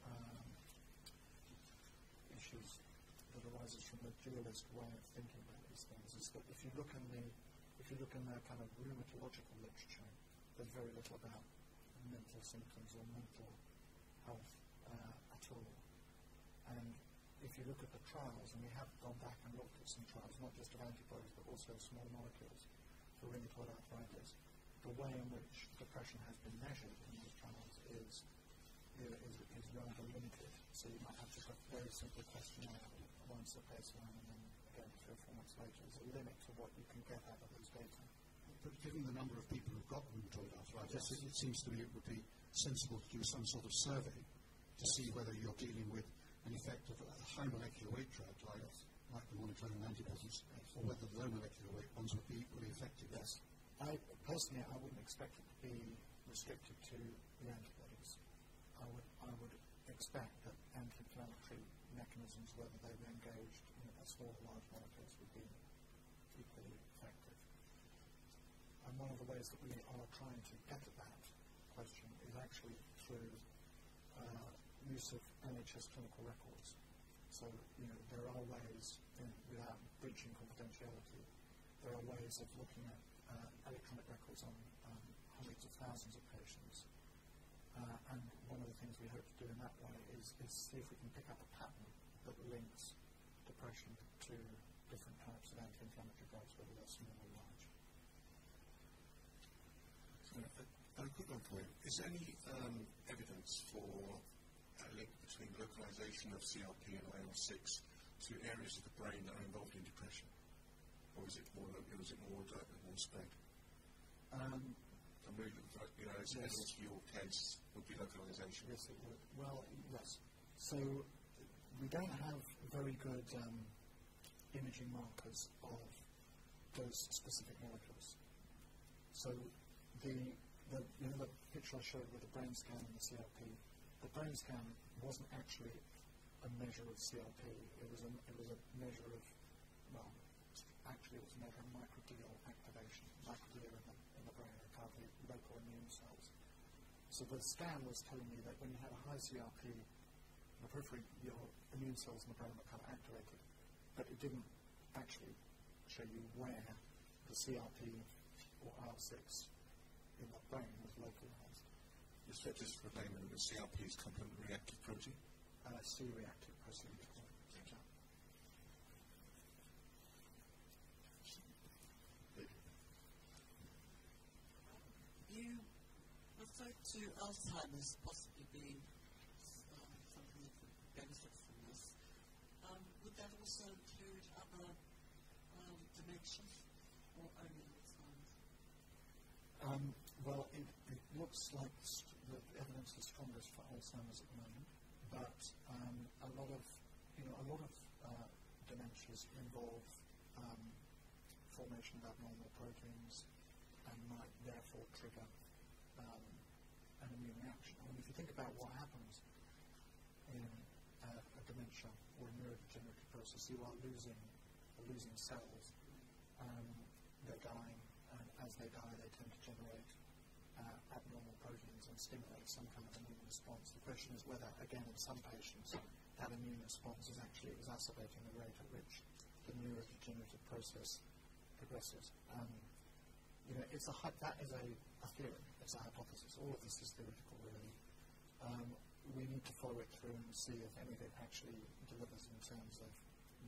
um, issues from the dualist way of thinking about these things is that if you look in the if you look in the kind of rheumatological literature, there's very little about mental symptoms or mental health uh, at all. And if you look at the trials, and we have gone back and looked at some trials, not just of antibodies, but also small molecules for rheumatoid arthritis, the way in which depression has been measured in these trials is, is, is rather limited. So you might have just a very simple questionnaire once a baseline, and then again three or four months later. There's a limit to what you can get out of those data. But given the number of people who've got rheumatoid arthritis, it, it seems to me it would be sensible to do some sort of survey to see whether you're dealing with an effect of a high molecular weight drug like, like the monoclonal antibodies, or whether the low molecular weight ones would be equally effective. Yes. I personally, I wouldn't expect it to be restricted to the antibodies. I would, I would expect that anti-inflammatory mechanisms, whether they were engaged in a small or large molecules, would be equally effective. And one of the ways that we are trying to get at that question is actually through uh, use of NHS clinical records. So, you know, there are ways, in, without breaching confidentiality, there are ways of looking at uh, electronic records on um, hundreds of thousands of patients. Uh, and one of the things we hope to do in that way is, is see if we can pick up a pattern that links depression to different types of anti-inflammatory drugs, whether they're small or large. A quick one for you. Is there any um, evidence for a link between localization of CRP and IL-6 to areas of the brain that are involved in depression? Or is it more, or is it more, more spread? Um, Really looking for, you know, Yes. for your case would be localization. Yes, it would. Well, yes. So we don't have very good um, imaging markers of those specific molecules. So the, the you know the picture I showed with the brain scan and the CRP, the brain scan wasn't actually a measure of CRP. It was a it was a measure of well, actually it was a measure of microglial activation, microglia in the, in the brain, are kind of the local immune cells. So the scan was telling me that when you had a high CRP in the periphery, your immune cells in the brain were kind of activated, but it didn't actually show you where the CRP or IL-6 in the brain was localized. Just, for- just for layman, the CRP is complement reactive protein. Uh, C-reactive protein. You referred to Alzheimer's possibly being um, something that would benefit from this. Um, would that also include other um, dementias or only Alzheimer's? Um, well, it, it looks like the evidence is strongest for Alzheimer's at the moment, but um, a lot of, you know, a lot of uh, dementias involve um, formation of abnormal proteins and might therefore trigger um, immune reaction. I mean, if you think about what happens in uh, a dementia or a neurodegenerative process, you are losing losing cells. Um, they're dying, and as they die, they tend to generate uh, abnormal proteins and stimulate some kind of immune response. The question is whether, again, in some patients, that immune response is actually exacerbating the rate at which the neurodegenerative process progresses. Um, you know, it's a that is a, a theory. It's a hypothesis. All of this is theoretical, really. Um, we need to follow it through and see if any of it actually delivers in terms of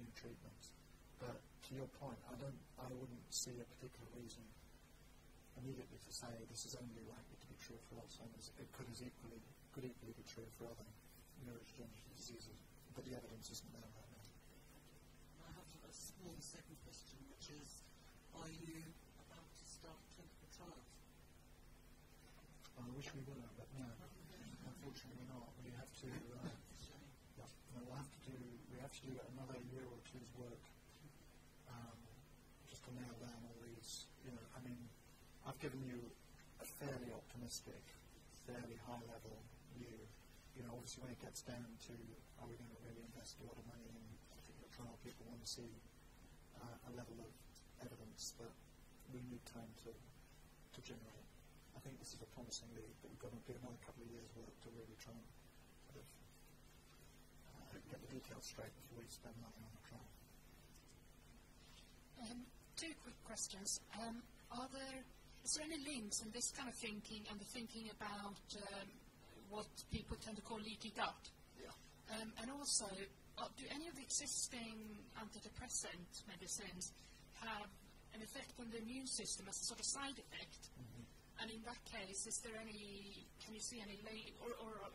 new treatments. But to your point, I don't, I wouldn't see a particular reason immediately to say this is only likely to be true for Alzheimer's. It could as equally could equally be true for other neurodegenerative diseases, but the evidence isn't there right now. I have a small second question, which is, are you about to start clinical trials? I wish we were, but no, unfortunately not. We have to. Uh, yeah, we'll have to do. We have to do another year or two's work um, just to nail down all these. You know, I mean, I've given you a fairly optimistic, fairly high level view. You know, obviously when it gets down to are we going to really invest a lot of money in a particular trial, people want to see uh, a level of evidence that we need time to, to generate. I think this is a promising lead, but we've got to do another couple of years' work to really try and sort of uh, get the details straight before we spend money on the trial. Um, two quick questions. Um, are there is there any links in this kind of thinking and the thinking about um, what people tend to call leaky gut? Yeah. Um, and also, uh, do any of the existing antidepressant medicines have an effect on the immune system as a sort of side effect? And in that case, is there any? Can you see any link, or, or uh,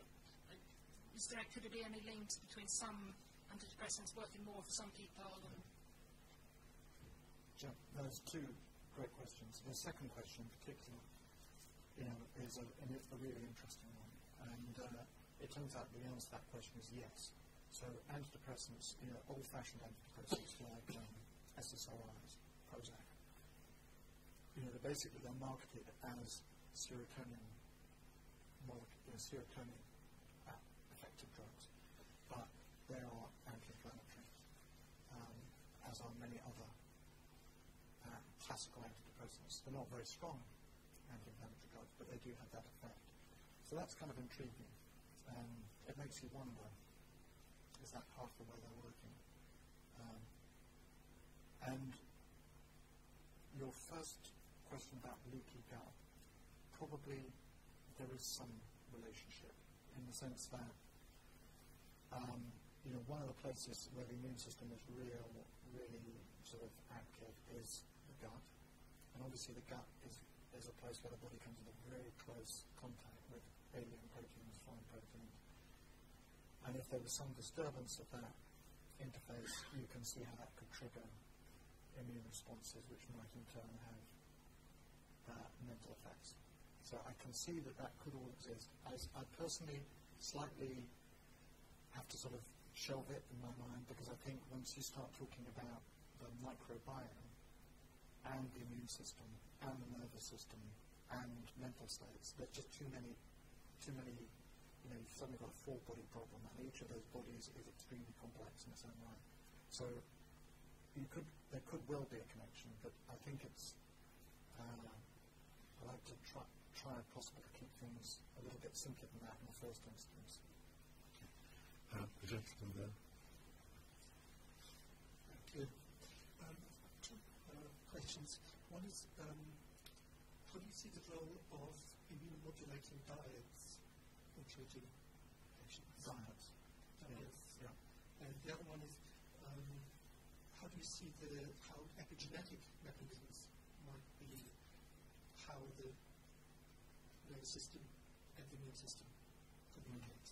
is there could there be any links between some antidepressants working more for some people and Sure. Those two great questions. The second question, in particular, you know, is a, a really interesting one. And uh, it turns out the answer to that question is yes. So antidepressants, you know, old-fashioned antidepressants like um, SSRIs, Prozac, you know, they're basically they're marketed as serotonin, serotonin uh, effective drugs, but they are anti-inflammatory, um, as are many other uh, classical antidepressants. They're not very strong anti-inflammatory drugs, but they do have that effect. So that's kind of intriguing. Um, it makes you wonder, is that half the way they're working? Um, and your first question about leaky gut, probably there is some relationship in the sense that um, you know, one of the places where the immune system is real, really sort of active is the gut. And obviously the gut is, is a place where the body comes into very close contact with alien proteins, foreign proteins. And if there was some disturbance of that interface, you can see how that could trigger immune responses, which might in turn have uh, mental effects. So I can see that that could all exist. I, I personally slightly have to sort of shelve it in my mind because I think once you start talking about the microbiome and the immune system and the nervous system and mental states, there's just too many, too many, you know, you've suddenly got a four-body problem and each of those bodies is extremely complex in its own right. So you could, there could well be a connection, but I think it's, uh, I like to try, try if possible to keep things a little bit simpler than that in the first instance. Uh, the gentleman there. Thank you. Um, two uh, questions. One is, um, how do you see the role of immunomodulating diets in treating patients? Diets. Diets. Yeah. And the other one is, um, how do you see the how epigenetic mechanisms might be how the nervous system and the immune system communicate?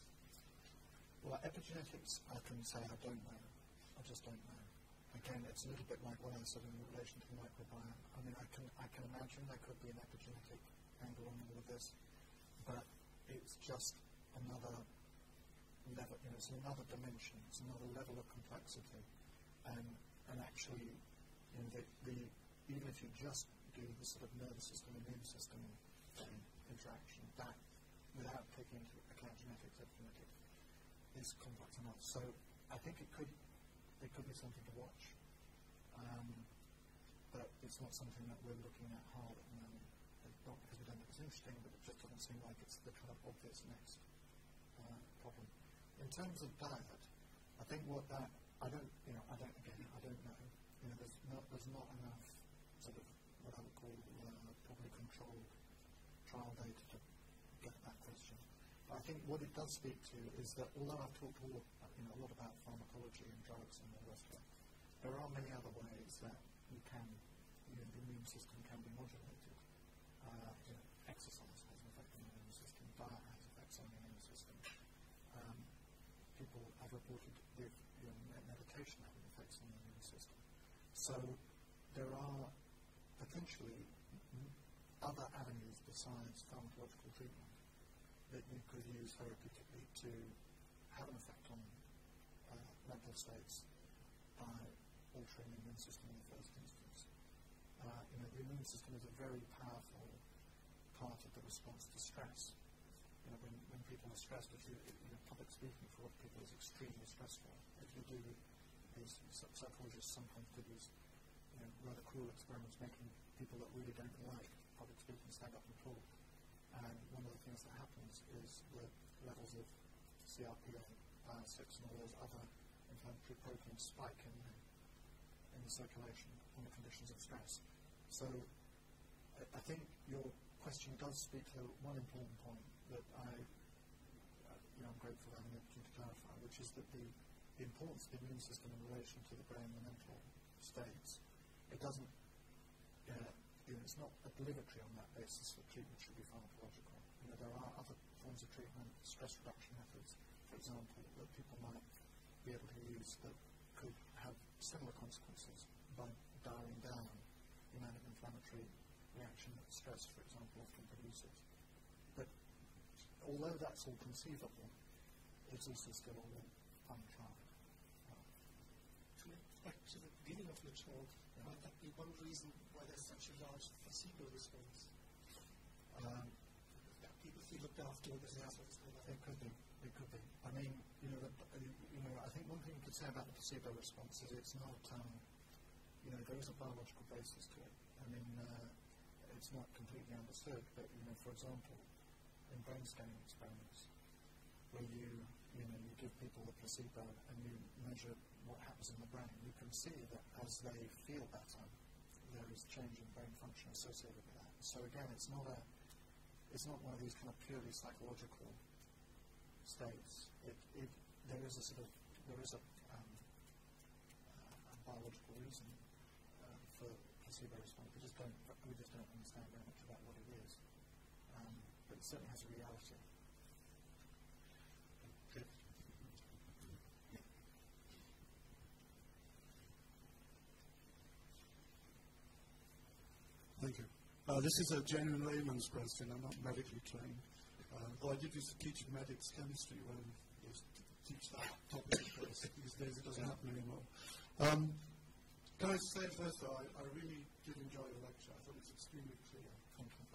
Well, epigenetics, I can say I don't know. I just don't know. Again, it's a little bit like what I said in relation to the microbiome. I mean, I can, I can imagine there could be an epigenetic angle on all of this, but it's just another level, you know, it's another dimension, it's another level of complexity. And, and actually, you know, the, the, even if you just the sort of nervous system, immune system um, interaction, that, without taking into account genetics, epigenetics, is complex enough. So I think it could it could be something to watch, um, but it's not something that we're looking at hard at the moment. Not because we don't think it's interesting, but it just doesn't seem like it's the kind of obvious next uh, problem. In terms of diet, I think what that I don't you know I don't again I don't know, you know, there's not, there's not enough sort of what I would call uh, properly controlled trial data to get that question. But I think what it does speak to is that although I've talked all, you know, a lot about pharmacology and drugs and all the rest of it, there are many other ways that you can, you know, the immune system can be modulated. Uh, you know, exercise has an effect on the immune system, diet has effects on the immune system. Um, people have reported with you know, me- meditation having effects on the immune system. So there are potentially other avenues besides pharmacological treatment that you could use therapeutically to have an effect on uh, mental states by altering the immune system in the first instance. Uh, you know, the immune system is a very powerful part of the response to stress. You know, when, when people are stressed, if you, you know, public speaking for people is extremely stressful. If you do these psy- psychologists sometimes do these you know, rather cruel experiments making people that really don't like public speaking stand up and talk. And one of the things that happens is the levels of CRPA, IL-6 and all those other inflammatory proteins spike in in the circulation under conditions of stress. So I, I think your question does speak to one important point that I, uh, you know, I'm grateful for having the opportunity to clarify, which is that the, the importance of the immune system in relation to the brain and mental states. It doesn't, uh, you know, it's not obligatory on that basis that treatment should be pharmacological. You know, there are other forms of treatment, stress reduction methods, for example, that people might be able to use that could have similar consequences by dialing down the amount of inflammatory reaction that stress, for example, often produces. But although that's all conceivable, it's also still all untried. To back to the beginning of your talk, might that be one reason why there's such a large placebo response? Um, That people feel looked after with they It could be. It could be. I mean, you know, the, you know, I think one thing you could say about the placebo response is it's not, um, you know, there is a biological basis to it. I mean, uh, it's not completely understood, but you know, for example, in brain scanning experiments, where you, you know, you give people the placebo and you measure what happens in the brain, you can see that as they feel better, there is change in brain function associated with that. So again, it's not a, it's not one of these kind of purely psychological states. It, it, there is a sort of, there is a, um, a biological reason uh, for placebo response. We just don't, we just don't understand very much about what it is. Um, but it certainly has a reality. Thank you. Uh, this is a genuine layman's question. I'm not medically trained. Uh, though I did used to teach medics chemistry when I used to teach that topic. These days it doesn't happen anymore. Um, can I say first all, I, I really did enjoy the lecture. I thought it was extremely clear.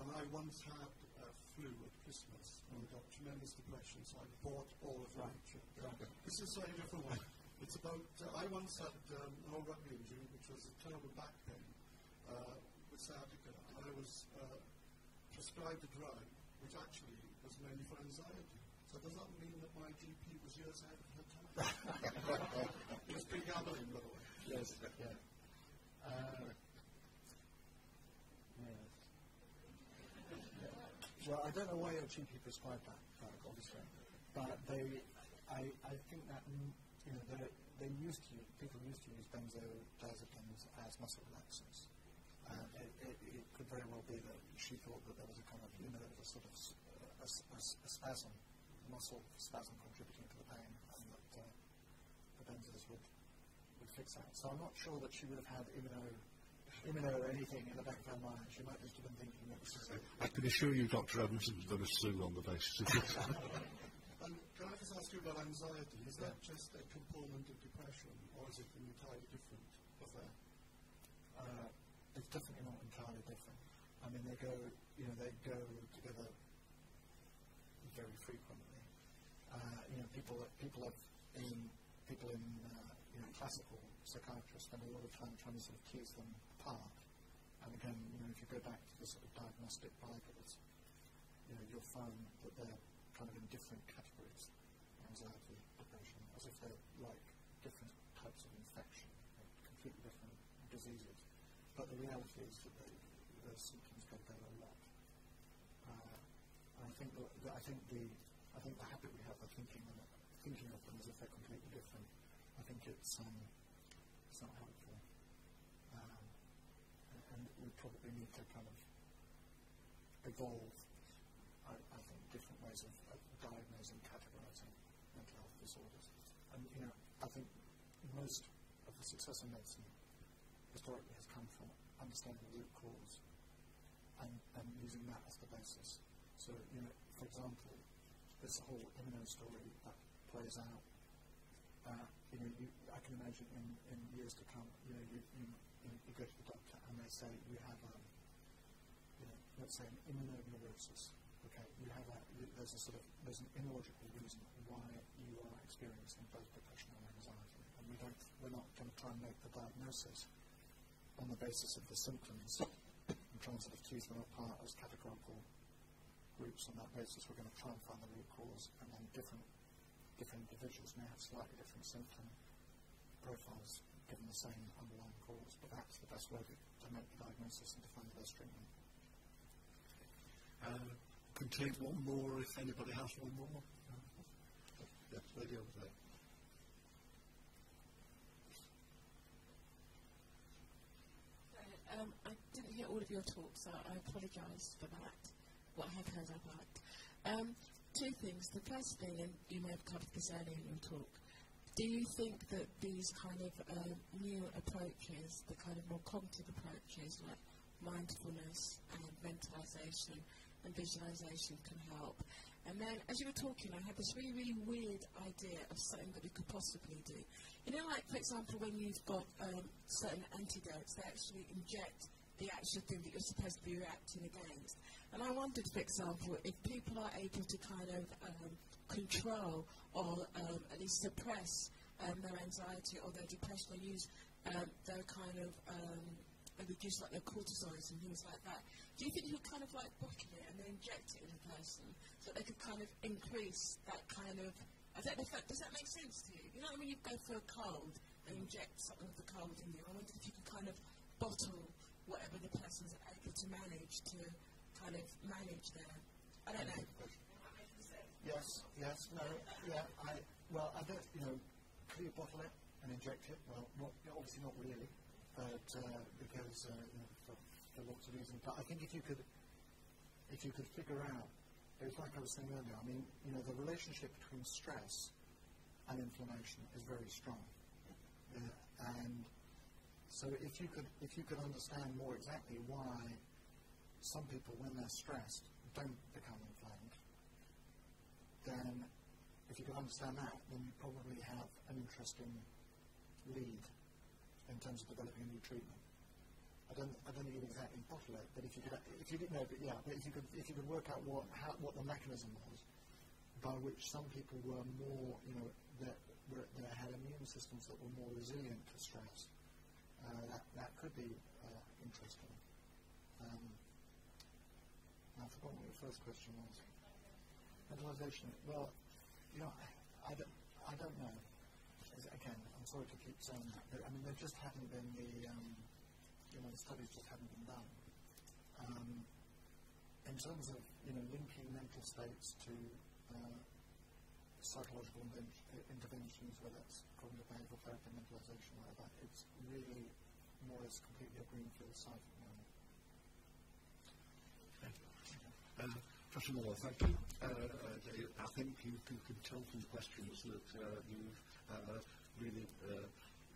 And I once had uh, flu at Christmas and got tremendous depression, so I bought all of the literature. This is a slightly different one. It's about, uh, I once had um, an old rugby injury, which was a terrible back pain uh, and I was uh, prescribed a drug which actually was mainly for anxiety. So does that mean that my GP was years ahead of her time? it was pregabalin, by the way. Yes. Yeah. Uh, yes. Well, I don't know why your GP prescribed that drug, obviously, but they, I, I think that you know they they used to people used to use benzodiazepines as muscle relaxants. And it, it, it could very well be that she thought that there was a kind of, you know, there was a sort of a spasm, muscle spasm contributing to the pain, and that uh, the benzos would would fix that. So I'm not sure that she would have had immuno, immuno anything in the back of her mind. She might just have been thinking that this is a, I can assure you Dr. Evans is going to sue on the basis of this. And can I just ask you about anxiety? Is that just a component of depression, or is it an entirely different affair? uh, it's definitely not entirely different. I mean, they go, you know, they go together very frequently. Uh, you know, people people have in people in uh, you know classical psychiatrists spend a lot of time trying to sort of tease them apart. And again, you know, if you go back to the sort of diagnostic Bibles, you know, you'll find that they're kind of in different categories: anxiety, depression, as if they're like different types of infection, completely different diseases. But the reality is that the, the symptoms go down a lot. Uh, and I think that, that I think the I think the habit we have of thinking of, thinking of them as if they're completely different. I think it's um, it's not helpful. Um, and, and we probably need to kind of evolve. I, I think different ways of, of diagnosing, categorizing mental health disorders. And you know, I think most of the success in medicine historically has come from understanding the root cause and, and using that as the basis. So, you know, for example, this whole immuno story that plays out, uh, you know, you, I can imagine in, in years to come, you know, you, you, you, go to the doctor and they say you have, um, you know, let's say an immunoneurosis. Okay, you have a, you, there's a sort of, there's an immunological reason why you are experiencing both depression and anxiety. And we don't, we're not going to try and make the diagnosis on the basis of the symptoms and try and sort of tease them apart as categorical groups on that basis. We're going to try and find the root cause, and then different different individuals may have slightly different symptom profiles given the same underlying cause, but that's the best way to, to make the diagnosis and to find the best treatment. Uh, can take one more if anybody has one more. Yes, lady over there. Um, I didn't hear all your talk, so I apologise for that. What I have heard, I've liked. Um, two things. The first thing, and you may have covered this earlier in your talk, do you think that these kind of um, new approaches, the kind of more cognitive approaches like mindfulness and mentalisation and visualisation can help? And then, as you were talking, I had this really, really weird idea of something that we could possibly do. You know, like, for example, when you've got um, certain antidotes, they actually inject the actual thing that you're supposed to be reacting against. And I wondered, for example, if people are able to kind of um, control or um, at least suppress um, their anxiety or their depression or use um, their kind of um, reduce like their cortisols and things like that. Do you think you could kind of like bottle it and then inject it in a person so they could kind of increase that kind of I don't know if that does that make sense to you? You know when you go for a cold and inject something of the cold in you, I wondered if you could kind of bottle whatever the person's able to manage to kind of manage their I don't know. Yes, yes, no, yeah, I, well, I don't, you know, could you bottle it and inject it? Well, not, obviously not really, but, uh, because, uh, you know, for, for lots of reasons. But I think if you could, if you could figure out, it's like I was saying earlier, I mean, you know, the relationship between stress and inflammation is very strong. Yeah, and so if you could, if you could understand more exactly why some people, when they're stressed, don't become inflamed, then if you could understand that, then you probably have an interesting lead in terms of developing a new treatment. I don't, I don't think you would exactly bottle it, but if you could, if you didn't know, but yeah, but if you could, if you could work out what, how, what the mechanism was by which some people were more, you know, that, that had immune systems that were more resilient to stress, uh, that, that could be uh, interesting. Um, I forgot what your first question was. Mentalization. Well, you know, I, I, don't, I don't know. Is- Again, I'm sorry to keep saying that, but I mean, there just haven't been the, um, you know, the studies just haven't been done. Um, in terms of, you know, linking mental states to uh, psychological uh, interventions, whether it's cognitive behavioral therapy, mentalization, whatever, it's really more or less completely a greenfield site at the moment. Uh, First of all, thank you. Uh, uh, I think you can, can tell from the questions that uh, you've uh, really uh,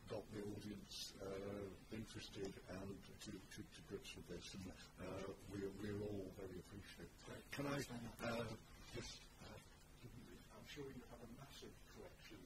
got the audience uh, interested and to, to, to grips with this, and uh, we're, we're all very appreciative. Can I uh, just, sure you have a massive collection.